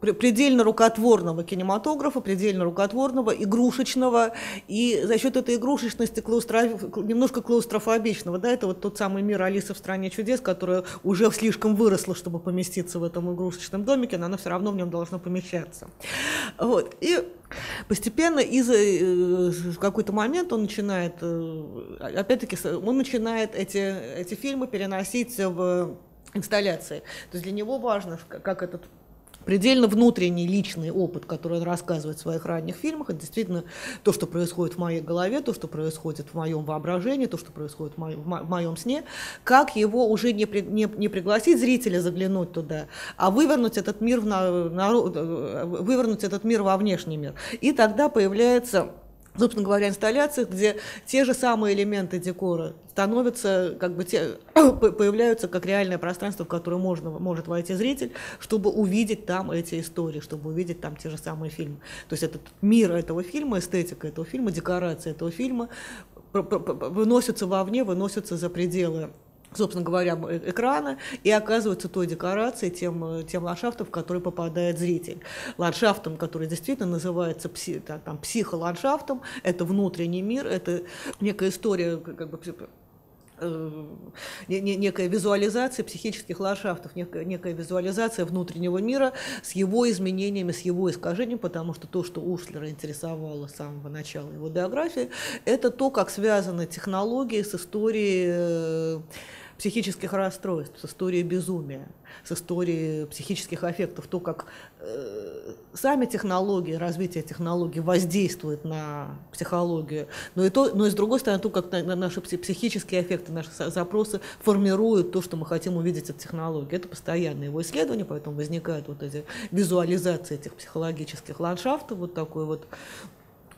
предельно рукотворного кинематографа, предельно рукотворного, игрушечного, и за счет этой игрушечности клаустро... немножко клаустрофобичного, да, это вот тот самый мир Алисы в стране чудес, которая уже слишком выросла, чтобы поместиться в этом игрушечном домике, но она все равно в нем должна помещаться. Вот. И Постепенно из э, в какой-то момент он начинает, э, опять-таки, он начинает эти, эти фильмы переносить в инсталляции. То есть для него важно, как этот предельно внутренний личный опыт, который он рассказывает в своих ранних фильмах, это действительно то, что происходит в моей голове, то, что происходит в моем воображении, то, что происходит в моем, в моем сне, как его уже не, при, не, не пригласить зрителя заглянуть туда, а вывернуть этот мир в на, на, вывернуть этот мир во внешний мир. И тогда появляется собственно говоря, инсталляциях, где те же самые элементы декора становятся, как бы те, появляются как реальное пространство, в которое можно, может войти зритель, чтобы увидеть там эти истории, чтобы увидеть там те же самые фильмы. То есть этот мир этого фильма, эстетика этого фильма, декорация этого фильма выносятся вовне, выносятся за пределы собственно говоря, э, экрана и оказывается той декорацией, тем, э, тем ландшафтом, в который попадает зритель. Ландшафтом, который действительно называется пси, там, психоландшафтом, это внутренний мир, это некая история как бы, э, некая визуализация психических ландшафтов, некая, некая визуализация внутреннего мира с его изменениями, с его искажением, потому что то, что Ушлера интересовало с самого начала его биографии, это то, как связаны технологии с историей психических расстройств, с историей безумия, с историей психических аффектов, то, как э, сами технологии, развитие технологий воздействует на психологию, но и, то, но и с другой стороны, то, как на, на наши психические аффекты, наши запросы формируют то, что мы хотим увидеть от технологии. Это постоянное его исследование, поэтому возникают вот эти визуализации этих психологических ландшафтов, вот такой вот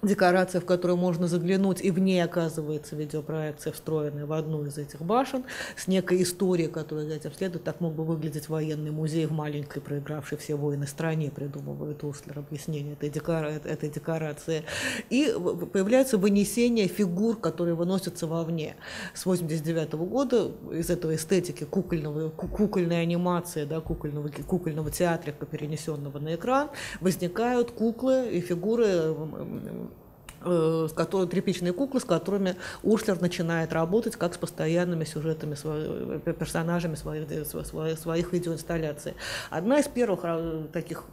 декорация, в которую можно заглянуть, и в ней оказывается видеопроекция, встроенная в одну из этих башен, с некой историей, которая за этим следует. Так мог бы выглядеть военный музей в маленькой, проигравшей все войны стране, придумывает Услер объяснение этой, декора... этой декорации. И появляется вынесение фигур, которые выносятся вовне. С 89 -го года из этого эстетики кукольного, кукольной анимации, да, кукольного, кукольного театрика, перенесенного на экран, возникают куклы и фигуры с которой, тряпичные куклы, с которыми Уршлер начинает работать как с постоянными сюжетами, э, персонажами своих, своих, своих видеоинсталляций. Одна из первых э, таких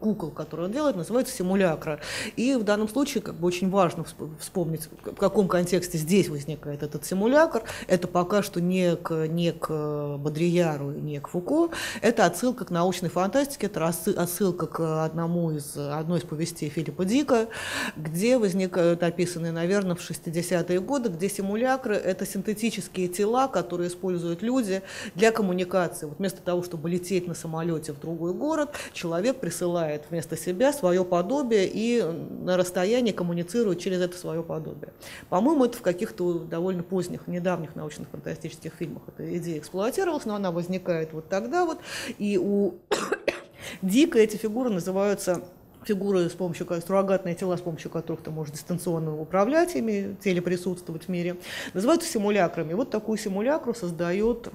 кукол, которые он делает, называется «Симулякра». И в данном случае как бы очень важно вспомнить, в каком контексте здесь возникает этот симулякр. Это пока что не к, не к Бодрияру и не к Фуко. Это отсылка к научной фантастике, это отсылка к одному из, одной из повестей Филиппа Дика, где возникает возникают, описанные, наверное, в 60-е годы, где симулякры – это синтетические тела, которые используют люди для коммуникации. Вот вместо того, чтобы лететь на самолете в другой город, человек присылает вместо себя свое подобие и на расстоянии коммуницирует через это свое подобие. По-моему, это в каких-то довольно поздних, недавних научно-фантастических фильмах эта идея эксплуатировалась, но она возникает вот тогда вот, и у Дика эти фигуры называются фигуры, с помощью, суррогатные тела, с помощью которых ты можешь дистанционно управлять ими, телеприсутствовать в мире, называются симулякрами. Вот такую симулякру создает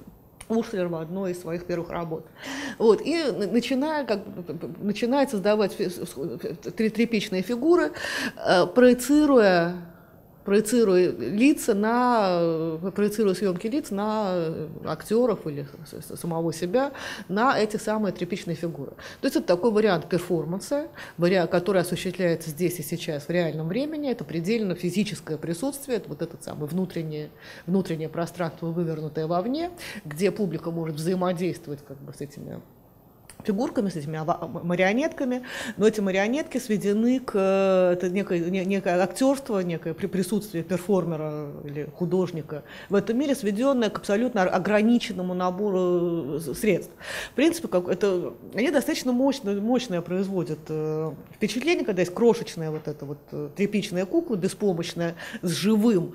Ушлер в одной из своих первых работ. Вот, и начиная, как, начинает создавать тряпичные фигуры, э, проецируя проецируя лица на, проецируя съемки лиц на актеров или самого себя, на эти самые тряпичные фигуры. То есть это такой вариант перформанса, который осуществляется здесь и сейчас в реальном времени. Это предельно физическое присутствие, это вот это самое внутреннее, внутреннее пространство, вывернутое вовне, где публика может взаимодействовать как бы с этими фигурками, с этими марионетками, но эти марионетки сведены к это некое, некое актерство, некое присутствие перформера или художника в этом мире, сведенное к абсолютно ограниченному набору э, средств. В принципе, как это, они достаточно мощно, мощное производят э, впечатление, когда есть крошечная вот эта вот э, тряпичная кукла, беспомощная, с живым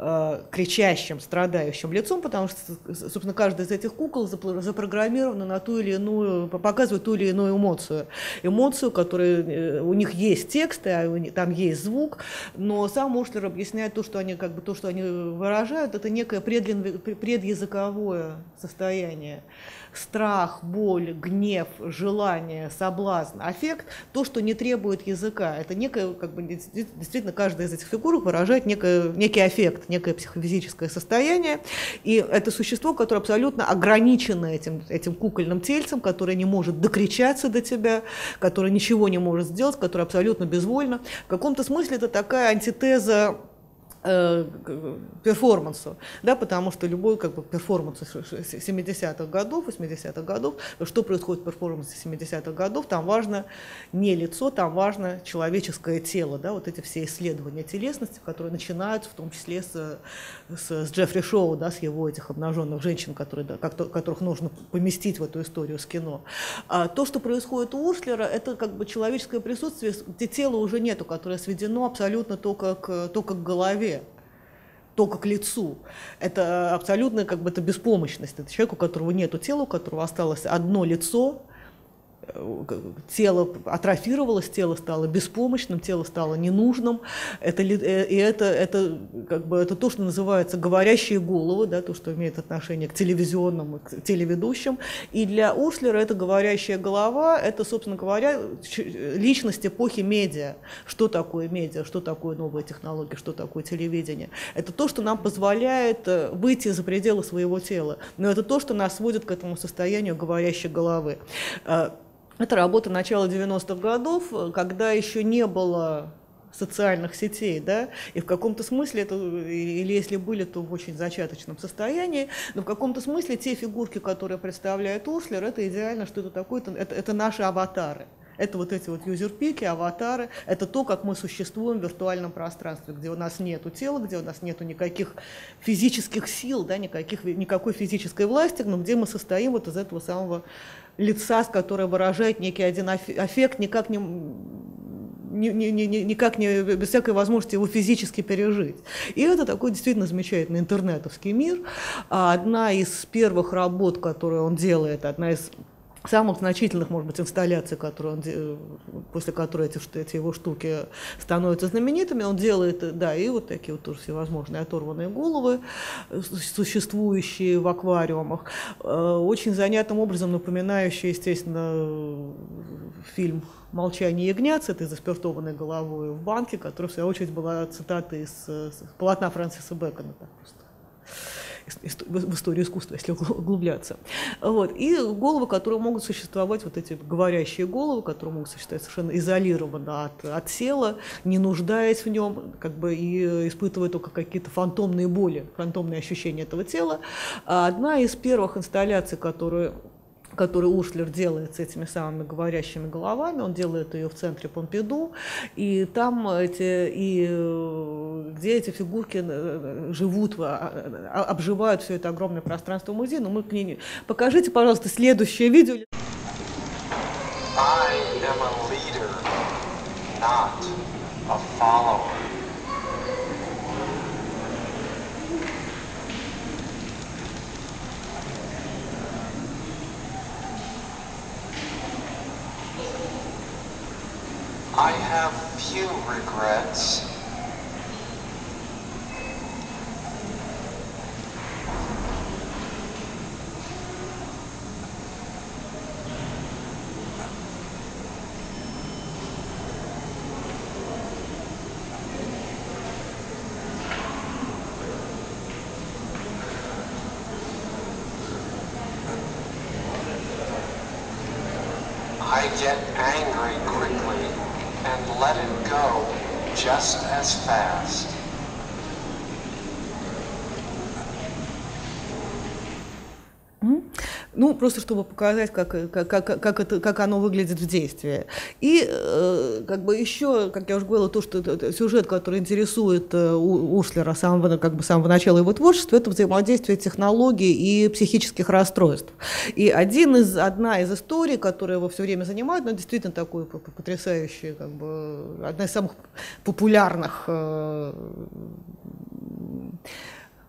Э, кричащим, страдающим лицом, потому что, собственно, каждая из этих кукол запрограммирована на ту или иную показывают ту или иную эмоцию. Эмоцию, которая у них есть тексты, а там есть звук, но сам Ушлер объясняет то, что они, как бы, то, что они выражают, это некое предязыковое состояние страх, боль, гнев, желание, соблазн, аффект, то, что не требует языка. Это некое, как бы, действительно, каждая из этих фигурок выражает некое, некий аффект, некое психофизическое состояние. И это существо, которое абсолютно ограничено этим, этим кукольным тельцем, которое не может докричаться до тебя, которое ничего не может сделать, которое абсолютно безвольно. В каком-то смысле это такая антитеза перформансу, да, потому что любой как бы, перформанс 70-х годов, 80-х годов, что происходит в перформансе 70-х годов, там важно не лицо, там важно человеческое тело, да, вот эти все исследования телесности, которые начинаются в том числе с, с, с Джеффри Шоу, да, с его этих обнаженных женщин, которые, да, как, которых нужно поместить в эту историю с кино. А то, что происходит у Уршлера, это как бы человеческое присутствие, где тела уже нету, которое сведено абсолютно только к, только к голове, только к лицу. Это абсолютная как бы это беспомощность. Это человек, у которого нет тела, у которого осталось одно лицо, тело атрофировалось, тело стало беспомощным, тело стало ненужным. Это, э, и это, это, как бы, это то, что называется говорящие головы, да, то, что имеет отношение к телевизионным, к телеведущим. И для Урслера это говорящая голова, это, собственно говоря, личность эпохи медиа. Что такое медиа, что такое новые технологии, что такое телевидение. Это то, что нам позволяет э, выйти за пределы своего тела. Но это то, что нас сводит к этому состоянию говорящей головы. Это работа начала 90-х годов, когда еще не было социальных сетей, да, и в каком-то смысле это, или если были, то в очень зачаточном состоянии, но в каком-то смысле те фигурки, которые представляет Урслер, это идеально, что это такое, это, это наши аватары. Это вот эти вот юзерпики, аватары, это то, как мы существуем в виртуальном пространстве, где у нас нет тела, где у нас нет никаких физических сил, да, никаких, никакой физической власти, но где мы состоим вот из этого самого лица, которое выражает некий один аффект, никак не, ни, ни, ни, никак не, без всякой возможности его физически пережить. И это такой действительно замечательный интернетовский мир. А одна из первых работ, которые он делает, одна из самых значительных, может быть, инсталляций, которые он, после которой эти, эти его штуки становятся знаменитыми, он делает, да, и вот такие вот тоже всевозможные оторванные головы, существующие в аквариумах, э, очень занятным образом напоминающие, естественно, фильм «Молчание ягнят» этой заспиртованной головой в банке, которая, в свою очередь, была цитатой из, из полотна Фрэнсиса Бэкона. Так просто в историю искусства, если углубляться. Вот. И головы, которые могут существовать, вот эти говорящие головы, которые могут существовать совершенно изолированно от, от тела, не нуждаясь в нем, как бы и испытывая только какие-то фантомные боли, фантомные ощущения этого тела. А одна из первых инсталляций, которую который Уршлер делает с этими самыми говорящими головами, он делает ее в центре Помпиду, и там эти, и э, где эти фигурки э, живут, а, а, обживают все это огромное пространство музея, но мы к ней Покажите, пожалуйста, следующее видео. I am a leader, not a follower. I have few regrets. best path. Ну, просто чтобы показать, как, как, как, как, это, как оно выглядит в действии. И э, как бы еще, как я уже говорила, то, что это, сюжет, который интересует э, Ушлера самого, как бы, самого начала его творчества, это взаимодействие технологий и психических расстройств. И один из, одна из историй, которая его все время занимает, ну, действительно такой потрясающий, как бы, одна из самых популярных э,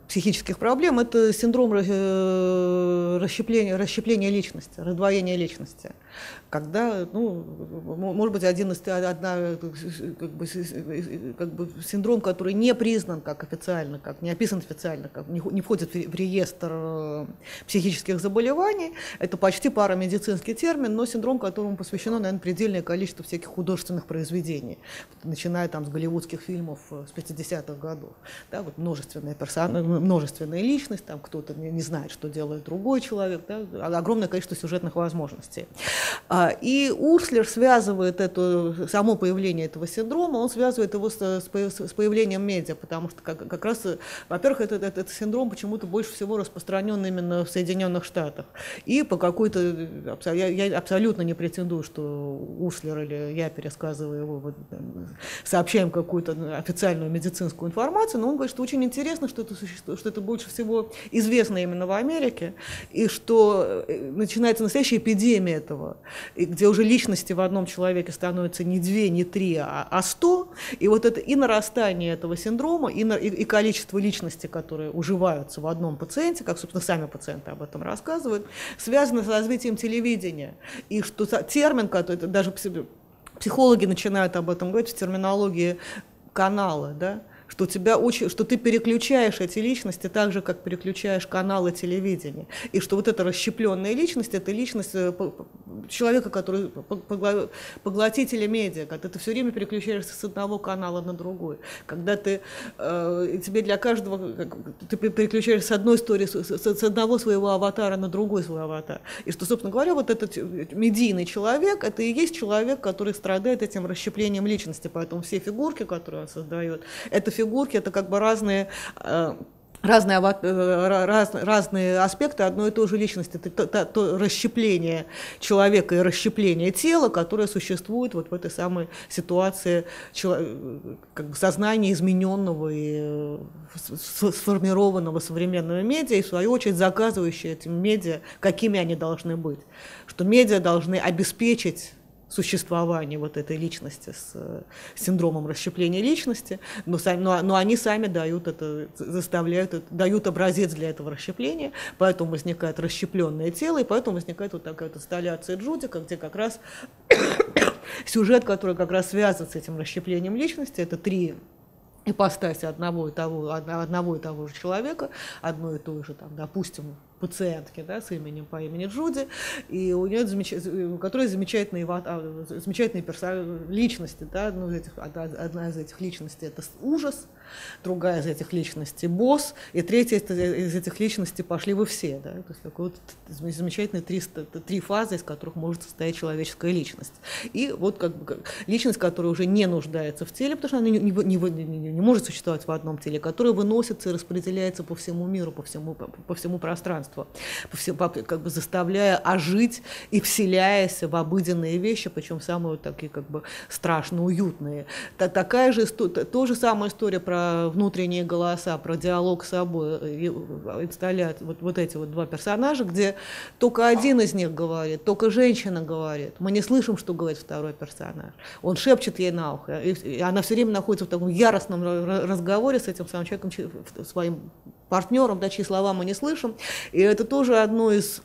психических проблем – это синдром э, расщепления, расщепления личности, раздвоения личности когда, ну, может быть, один из, одна, как бы, как бы синдром, который не признан как официально, как не описан официально, как не, не входит в реестр э, психических заболеваний, это почти парамедицинский термин, но синдром, которому посвящено, наверное, предельное количество всяких художественных произведений, начиная там с голливудских фильмов э, с 50-х годов, да, вот множественная персона, множественная личность, там кто-то не, не знает, что делает другой человек, да, огромное количество сюжетных возможностей. А, и Урслер связывает это, само появление этого синдрома, он связывает его с, с появлением медиа, потому что как, как раз, во-первых, этот, этот, этот синдром почему-то больше всего распространен именно в Соединенных Штатах. И по какой-то, я, я абсолютно не претендую, что Урслер или я пересказываю его, вот, сообщаем какую-то официальную медицинскую информацию, но он говорит, что очень интересно, что это, что это больше всего известно именно в Америке, и что э, начинается настоящая эпидемия этого где уже личности в одном человеке становятся не две, не три, а, а сто, и вот это и нарастание этого синдрома, и, на, и, и количество личностей, которые уживаются в одном пациенте, как, собственно, сами пациенты об этом рассказывают, связано с развитием телевидения. И что термин, который даже психологи начинают об этом говорить в терминологии канала, да, что, тебя очень, что ты переключаешь эти личности так же, как переключаешь каналы телевидения. И что вот эта расщепленная личность, это личность э, человека, который поглотителя медиа, когда ты все время переключаешься с одного канала на другой, когда ты, э, тебе для каждого, ты переключаешься с одной истории, с, одного своего аватара на другой свой аватар. И что, собственно говоря, вот этот медийный человек, это и есть человек, который страдает этим расщеплением личности, поэтому все фигурки, которые он создает, это фигурки, это как бы разные э, разные, э, раз, разные аспекты одной и той же личности, это то, то, то расщепление человека и расщепление тела, которое существует вот в этой самой ситуации как сознания измененного и э, сформированного современного медиа, и в свою очередь заказывающие этим медиа, какими они должны быть. Что медиа должны обеспечить существования вот этой личности с э, синдромом расщепления личности, но, сами, но, но они сами дают это, заставляют, дают образец для этого расщепления, поэтому возникает расщепленное тело, и поэтому возникает вот такая вот инсталляция Джудика, где как раз сюжет, который как раз связан с этим расщеплением личности, это три ипостаси одного и того, одного и того же человека, одной и той же, там, допустим, пациентки да, с именем по имени Джуди, и у нее замеч... у которой замечательные, а, замечательные персо... личности. Да, ну, этих, одна, одна из этих личностей – это ужас, другая из этих личностей – босс, и третья из этих личностей пошли вы все. Да, то есть такой вот замечательные три, три фазы, из которых может состоять человеческая личность. И вот как бы личность, которая уже не нуждается в теле, потому что она не, не, не, не, не может существовать в одном теле, которая выносится и распределяется по всему миру, по всему, по, по всему пространству пространство, как бы заставляя ожить и вселяясь в обыденные вещи, причем самые такие как бы страшно уютные. Такая же, то же самая история про внутренние голоса, про диалог с собой, э, инсталляция, вот, вот эти вот два персонажа, где только один из них говорит, только женщина говорит. Мы не слышим, что говорит второй персонаж. Он шепчет ей на ухо, и она все время находится в таком яростном разговоре с этим самым человеком, своим партнером, да, чьи слова мы не слышим. И это тоже одно из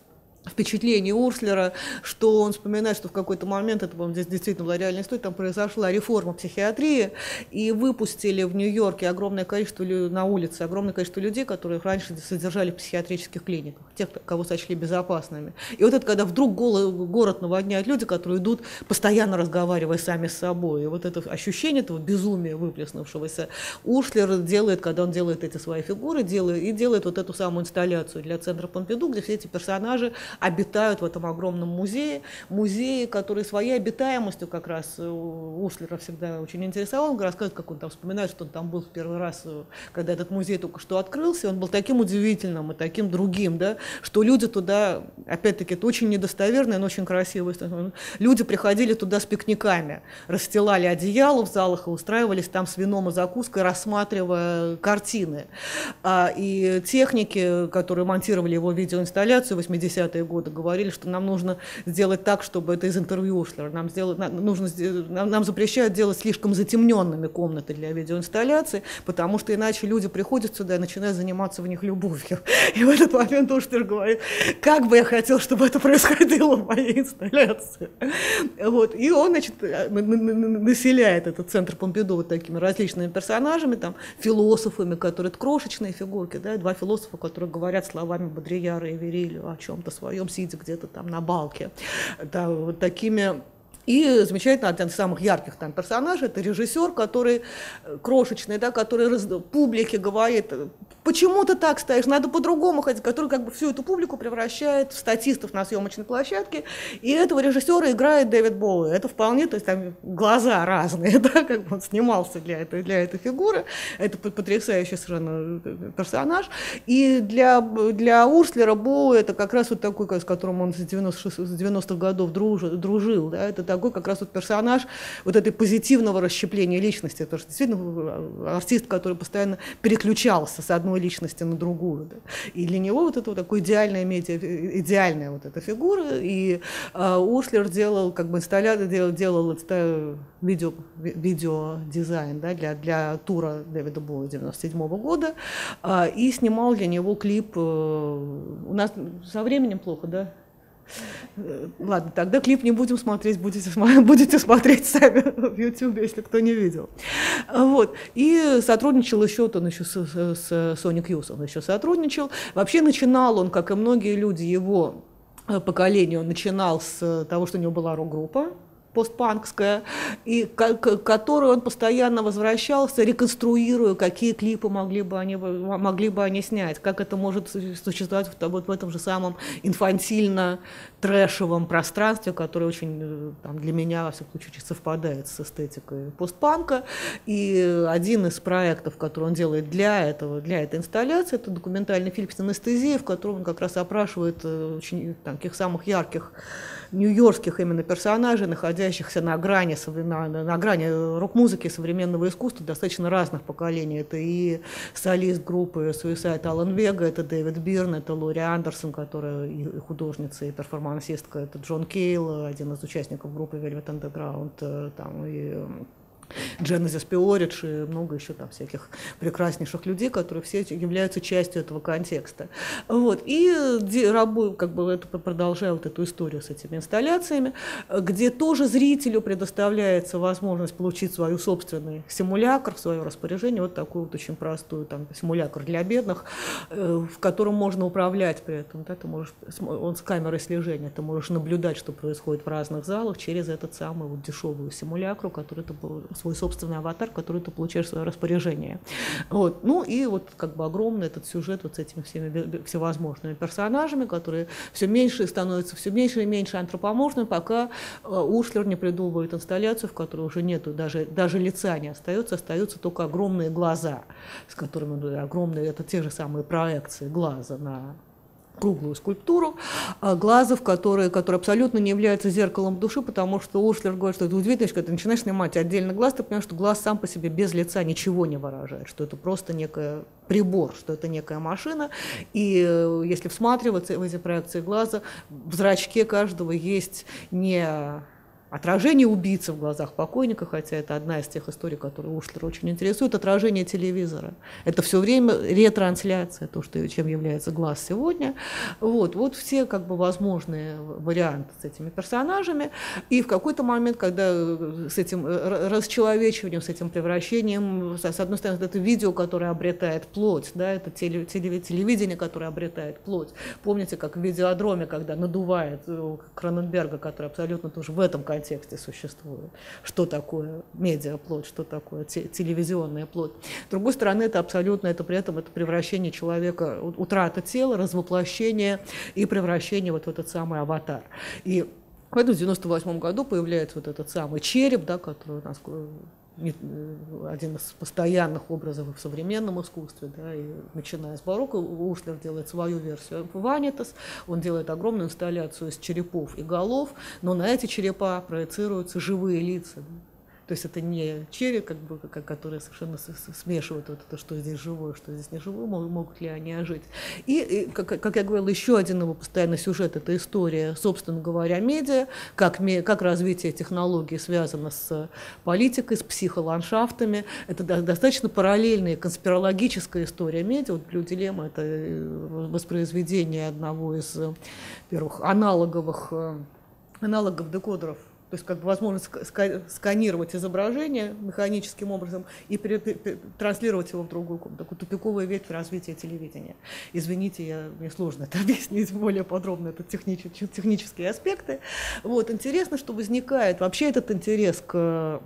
впечатление Урслера, что он вспоминает, что в какой-то момент, это, по-моему, здесь действительно была реальная история, там произошла реформа психиатрии, и выпустили в Нью-Йорке огромное количество на улице, огромное количество людей, которые раньше содержали в психиатрических клиниках, тех, кого сочли безопасными. И вот это, когда вдруг город наводняют люди, которые идут, постоянно разговаривая сами с собой, и вот это ощущение этого безумия выплеснувшегося Урслер делает, когда он делает эти свои фигуры, делает, и делает вот эту самую инсталляцию для центра Помпиду, где все эти персонажи обитают в этом огромном музее. Музей, который своей обитаемостью как раз э, Услера всегда очень интересовал. Он рассказывает, как он там вспоминает, что он там был в первый раз, э, когда этот музей только что открылся. Он был таким удивительным и таким другим, да, что люди туда, опять-таки, это очень недостоверно, но очень красиво. Люди приходили туда с пикниками, расстилали одеяло в залах и устраивались там с вином и закуской, рассматривая картины. А, и техники, которые монтировали его видеоинсталляцию 80-е 90-е годы говорили, что нам нужно сделать так, чтобы это из интервью Ушлера. Нам, сделать, нужно, нам, нам запрещают делать слишком затемненными комнаты для видеоинсталляции, потому что иначе люди приходят сюда и начинают заниматься в них любовью. И в этот момент Ушлер говорит, как бы я хотел, чтобы это происходило в моей инсталляции. Вот. И он, значит, населяет этот центр Помпиду вот такими различными персонажами, там, философами, которые, это крошечные фигурки, да, два философа, которые говорят словами Бодрияра и Верилю о чем-то своем, сидя где-то там на балке. Да, вот такими и замечательно, один из самых ярких там персонажей, это режиссер, который э, крошечный, да, который раз, публике говорит, почему ты так стоишь, надо по-другому ходить, который как бы всю эту публику превращает в статистов на съемочной площадке. И этого режиссера играет Дэвид Боуи. Это вполне, то есть там глаза разные, да, как бы он снимался для этой, для этой фигуры. Это потрясающий совершенно э, персонаж. И для, для Урслера Боуи это как раз вот такой, с которым он с 90-х 90 годов дружил, дружил, да, это такой как раз вот персонаж вот этой позитивного расщепления личности, потому что действительно э, артист, который постоянно переключался с одной личности на другую. Да. И для него вот это вот такое идеальная медиа, идеальная вот эта фигура, и э, Ушлер делал как бы инсталляцию, делал, делал это, видео, видеодизайн да, для, для тура Дэвида Боя 97 -го года, э, и снимал для него клип, э, у нас со временем плохо, да? Э, ладно, тогда клип не будем смотреть, будете, будете смотреть сами в YouTube, если кто не видел. Вот. И сотрудничал еще, он еще с, с Sonic он еще сотрудничал. Вообще начинал он, как и многие люди его э, поколения, он начинал с того, что у него была рок-группа, постпанкская, и к, к которой он постоянно возвращался, реконструируя, какие клипы могли бы они, могли бы они снять, как это может существовать в, вот в этом же самом инфантильно трэшевом пространстве, которое очень э, там, для меня, во всяком случае, совпадает с эстетикой постпанка. И один из проектов, который он делает для этого, для этой инсталляции, это документальный фильм «Синестезия», в котором он как раз опрашивает э, очень таких самых ярких нью-йоркских именно персонажей, находящихся на грани, на, на грани рок-музыки современного искусства достаточно разных поколений. Это и солист группы Suicide Алан Вега, это Дэвид Бирн, это Лори Андерсон, которая и художница, и перформансистка, это Джон Кейл, один из участников группы Velvet Underground, э, там, и Genesis Пиоридж и много еще там всяких прекраснейших людей, которые все являются частью этого контекста. Вот. И как бы это продолжая вот эту историю с этими инсталляциями, где тоже зрителю предоставляется возможность получить свою собственный симулятор в свое распоряжение, вот такой вот очень простой там, симулятор для бедных, э, в котором можно управлять при этом. Да, ты можешь, он с камерой слежения, ты можешь наблюдать, что происходит в разных залах через этот самый вот дешевую симулякру, который ты свой собственный аватар, который ты получаешь в свое распоряжение. Вот. Ну и вот как бы огромный этот сюжет вот с этими всеми всевозможными персонажами, которые все меньше становятся все меньше и меньше антропоморфными, пока э, Ушлер не придумывает инсталляцию, в которой уже нету даже, даже лица не остается, остаются только огромные глаза, с которыми ну, огромные, это те же самые проекции глаза на круглую скульптуру а, глазов, которые, которые абсолютно не являются зеркалом души, потому что Ушлер говорит, что это удивительно, когда ты начинаешь снимать отдельно глаз, ты понимаешь, что глаз сам по себе без лица ничего не выражает, что это просто некая прибор, что это некая машина, и э, если всматриваться в эти проекции глаза, в зрачке каждого есть не отражение убийцы в глазах покойника, хотя это одна из тех историй, которые Ушлер очень интересует, отражение телевизора. Это все время ретрансляция, то, что, чем является глаз сегодня. Вот, вот все как бы возможные варианты с этими персонажами. И в какой-то момент, когда э, с этим э, расчеловечиванием, с этим превращением, с одной стороны, это видео, которое обретает плоть, да, это телевидение, которое обретает плоть. Помните, как в видеодроме, когда надувает э, Кроненберга, который абсолютно тоже в этом контексте контексте существует. Что такое медиаплоть, что такое телевизионная плоть. С другой стороны, это абсолютно, это при этом это превращение человека, утрата тела, развоплощение и превращение вот в этот самый аватар. И в 1998 году появляется вот этот самый череп, да, который у нас Э, один из постоянных образов в современном искусстве, да, и начиная с барокко, Ушлер делает свою версию Ванитас, он делает огромную инсталляцию из черепов и голов, но на эти черепа проецируются живые лица. Да То есть это не черри, как бы, которые совершенно смешивают вот это, что здесь живое, что здесь не живое, могут ли они ожить. И, и как, как я говорила, еще один его постоянный сюжет – это история, собственно говоря, медиа, как, как развитие технологий связано с политикой, с психоландшафтами. Это достаточно параллельная конспирологическая история медиа. Вот «Блю дилемма» – это э, воспроизведение одного из первых аналоговых э, аналогов декодеров то есть как бы возможность сканировать изображение механическим образом и транслировать его в другую комнату. Такую тупиковая ветвь развития телевидения. Извините, я, мне сложно это объяснить более подробно, это технические, технические аспекты. Вот, интересно, что возникает вообще этот интерес к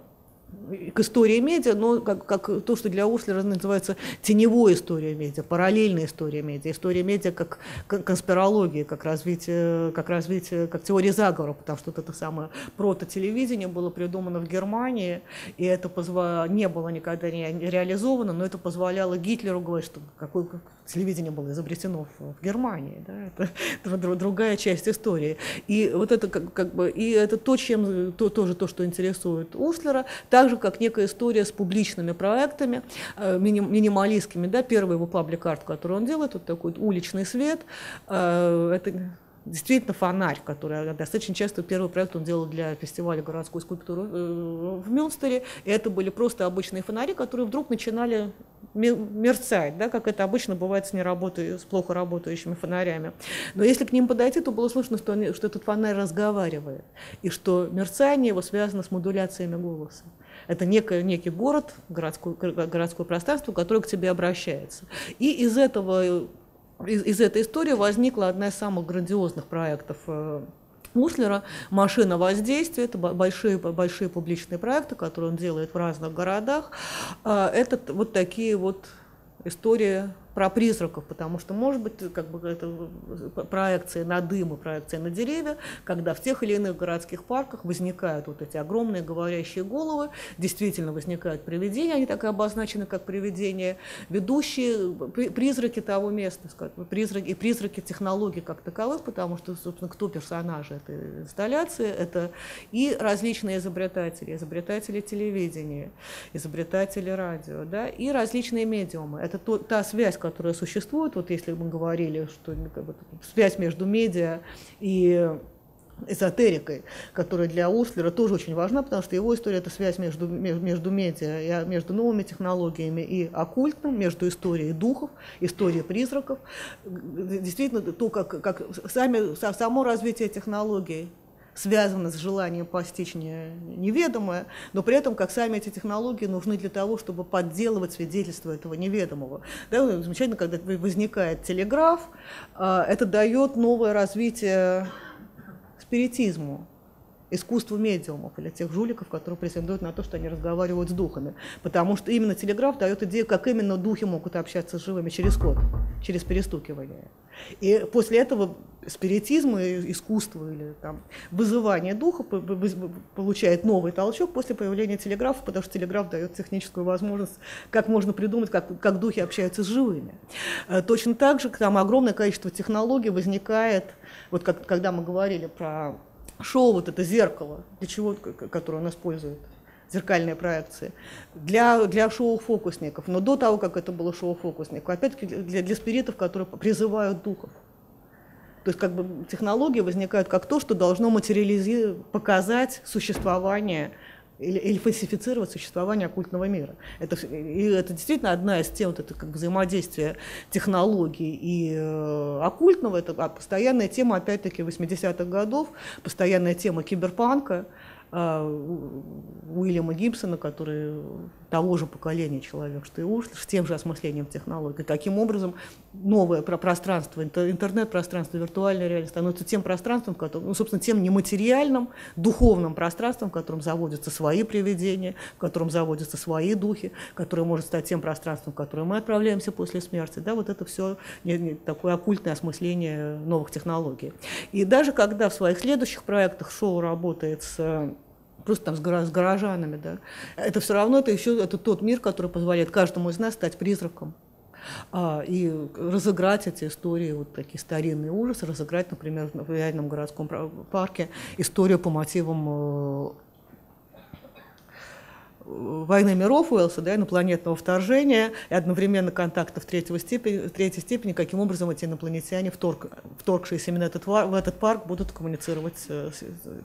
к истории медиа, но как, как то, что для Ослера называется теневой история медиа, параллельная история медиа, история медиа как конспирология, как развитие, как развитие, как теория заговора, потому что вот это самое прототелевидение было придумано в Германии, и это позва... не было никогда не реализовано, но это позволяло Гитлеру говорить, что какое телевидение было изобретено в, Германии, да, это, другая часть истории. И вот это как, как бы, и это то, чем, то, тоже то, что интересует Ослера, так же, как некая история с публичными проектами, э, минималистскими. Да, первый его паблик-арт, который он делает, вот такой уличный свет, э, это действительно фонарь, который достаточно часто первый проект он делал для фестиваля городской скульптуры э, в Мюнстере. И это были просто обычные фонари, которые вдруг начинали мерцать, да, как это обычно бывает с, неработающими, с плохо работающими фонарями. Но если к ним подойти, то было слышно, что, они, что этот фонарь разговаривает, и что мерцание его связано с модуляциями голоса. Это некий, некий город, городское, городское пространство, которое к тебе обращается. И из этого из, из этой истории возникла одна из самых грандиозных проектов э, Муслера «Машина воздействия». Это большие, большие публичные проекты, которые он делает в разных городах. А, это вот такие вот истории про призраков, потому что, может быть, как бы это проекция на дым и проекция на деревья, когда в тех или иных городских парках возникают вот эти огромные говорящие головы, действительно возникают привидения, они так и обозначены как привидения, ведущие призраки того места, призраки, и призраки технологий как таковых, потому что, собственно, кто персонажи этой инсталляции, это и различные изобретатели, изобретатели телевидения, изобретатели радио, да, и различные медиумы. Это то, та связь, которая существует, вот если мы говорили, что как бы, связь между медиа и эзотерикой, которая для Ослера тоже очень важна, потому что его история – это связь между, между медиа, между новыми технологиями и оккультным, между историей духов, историей призраков. Действительно, то, как, как сами, само развитие технологий связано с желанием постичь не, неведомое, но при этом, как сами эти технологии нужны для того, чтобы подделывать свидетельство этого неведомого. Да, замечательно, когда возникает телеграф, а, это дает новое развитие спиритизму искусству медиумов или тех жуликов, которые претендуют на то, что они разговаривают с духами. Потому что именно телеграф дает идею, как именно духи могут общаться с живыми через код, через перестукивание. И после этого спиритизм и искусство или там, вызывание духа получает новый толчок после появления телеграфа, потому что телеграф дает техническую возможность, как можно придумать, как, как духи общаются с живыми. Э, точно так же там огромное количество технологий возникает, вот как, когда мы говорили про шоу, вот это зеркало, для чего, которое он использует, зеркальные проекции, для, для шоу-фокусников. Но до того, как это было шоу-фокусников, опять-таки для, для спиритов, которые призывают духов. То есть как бы технологии возникают как то, что должно материализировать, показать существование или, или фальсифицировать существование оккультного мира. Это, и это действительно одна из тем, вот это как взаимодействие технологий и э, оккультного, это постоянная тема, опять-таки, 80-х годов, постоянная тема киберпанка, а, Уильяма Гибсона, который того же поколения человек, что и уж, с тем же осмыслением технологий. Таким образом, новое пространство, интернет-пространство, виртуальная реальность становится тем пространством, которым, ну, собственно, тем нематериальным, духовным пространством, в котором заводятся свои привидения, в котором заводятся свои духи, которое может стать тем пространством, в которое мы отправляемся после смерти. Да, вот это все такое оккультное осмысление новых технологий. И даже когда в своих следующих проектах шоу работает с просто там с горожанами, да, это все равно это еще это тот мир, который позволяет каждому из нас стать призраком. А, и разыграть эти истории, вот такие старинные ужасы, разыграть, например, в реальном городском парке историю по мотивам э, войны миров Уэллса, да, инопланетного вторжения и одновременно контактов третьего степени, третьей степени, каким образом эти инопланетяне, вторг, вторгшиеся именно этот, в этот парк, будут коммуницировать э,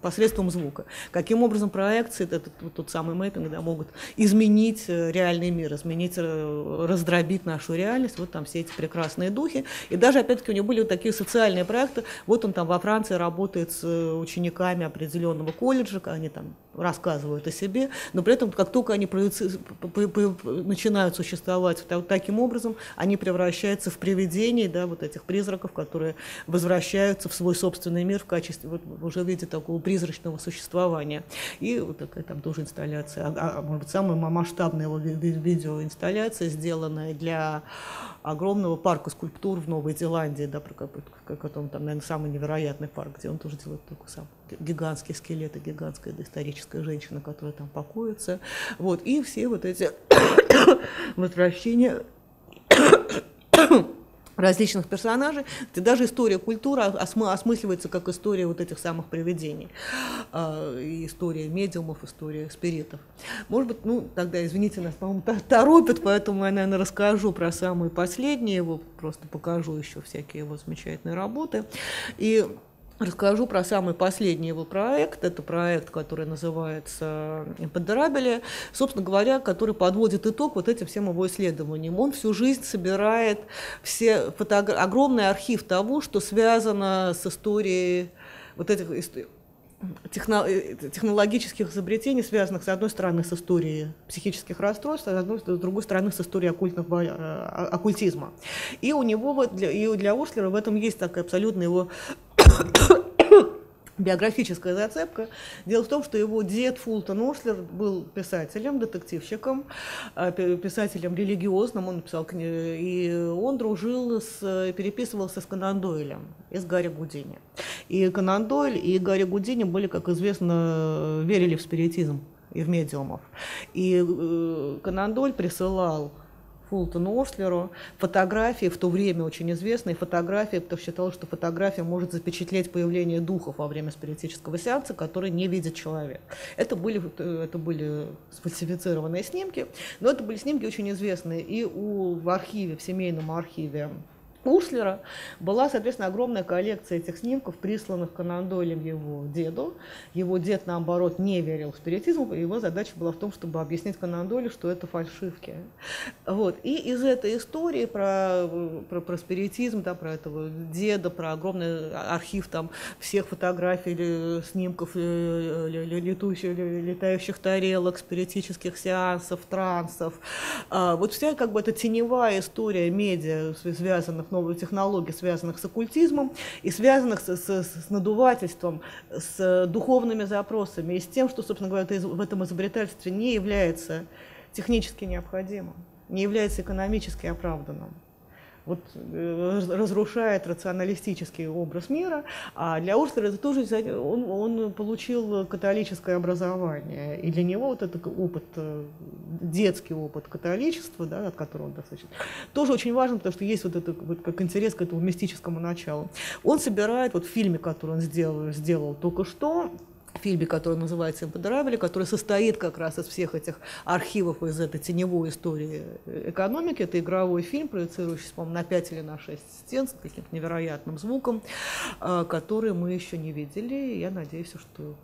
посредством звука. Каким образом проекции, этот, тот самый мэппинг, да, могут изменить э, реальный мир, изменить, раздробить нашу реальность. Вот там все эти прекрасные духи. И даже, опять-таки, у него были вот такие социальные проекты. Вот он там во Франции работает с учениками определенного колледжа, они там рассказывают о себе, но при этом, как только они начинают существовать таким образом, они превращаются в привидений, да, вот этих призраков, которые возвращаются в свой собственный мир в качестве, вот, уже в виде такого призрачного существования. И вот такая там тоже инсталляция, а, а, может быть, самая масштабная его видеоинсталляция, сделанная для огромного парка скульптур в Новой Зеландии, да, про котором там, наверное, самый невероятный парк, где он тоже делает такой сам гигантский скелет и гигантская доисторическая женщина, которая там покоится. Вот, и все вот эти возвращения различных персонажей, и даже история культуры осмысливается как история вот этих самых привидений, а, история медиумов, история спиритов. Может быть, ну, тогда, извините, нас, по-моему, торопят, поэтому я, наверное, расскажу про самые последние его, просто покажу еще всякие его замечательные работы. И Расскажу про самый последний его проект. Это проект, который называется «Имподерабели», собственно говоря, который подводит итог вот этим всем его исследованиям. Он всю жизнь собирает все фотог... огромный архив того, что связано с историей вот этих техно, технологических изобретений, связанных, с одной стороны, с историей психических расстройств, а с, другой стороны, с историей оккультного, э, оккультизма. И у него, и для Ошлера в этом есть такая абсолютно его биографическая зацепка. Дело в том, что его дед Фултон Ошлер был писателем, детективщиком, а, писателем религиозным, он написал книгу, и он дружил с, переписывался с Конан Дойлем из Гарри Гудини. И Конан Дойль и Гарри Гудини были, как известно, верили в спиритизм и в медиумов. И э, Конан Дойль присылал Фултону Ошлеру фотографии, в то время очень известные фотографии, что считал, что фотография может запечатлеть появление духов во время спиритического сеанса, который не видит человек. Это были, это были сфальсифицированные снимки, но это были снимки очень известные. И у, в архиве, в семейном архиве Ушлера была, соответственно, огромная коллекция этих снимков, присланных Конан Дойлем его деду. Его дед, наоборот, не верил в спиритизм, и его задача была в том, чтобы объяснить Конан Дойлю, что это фальшивки. Вот. И из этой истории про, про, про спиритизм, да, про этого деда, про огромный архив там, всех фотографий, снимков э, летущих, летающих тарелок, спиритических сеансов, трансов, а, вот вся как бы эта теневая история медиа, связанных новых технологий, связанных с оккультизмом и связанных с, с, с надувательством, с духовными запросами и с тем, что, собственно говоря, в этом изобретательстве не является технически необходимым, не является экономически оправданным вот, э, разрушает рационалистический образ мира, а для Урстера это тоже он, он получил католическое образование, и для него вот этот опыт, э, детский опыт католичества, да, от которого он достаточно, тоже очень важен, потому что есть вот это вот как интерес к этому мистическому началу. Он собирает вот в фильме, который он сделал, сделал только что, фильме, который называется «Имподорабели», который состоит как раз из всех этих архивов из этой теневой истории экономики. Это игровой фильм, проецирующийся, по-моему, на 5 или на 6 стен с каким-то невероятным звуком, а, который мы еще не видели. Я надеюсь, что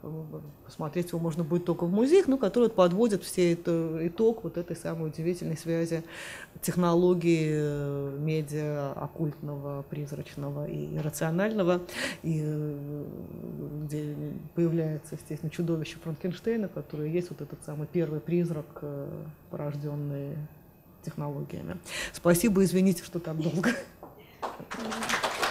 посмотреть его можно будет только в музеях, но который подводит все это итог вот этой самой удивительной связи технологии э, медиа оккультного, призрачного и рационального, и э, где появляется, ссылается, естественно, чудовище Франкенштейна, которое есть вот этот самый первый призрак, э, порожденный технологиями. Спасибо, извините, что так долго.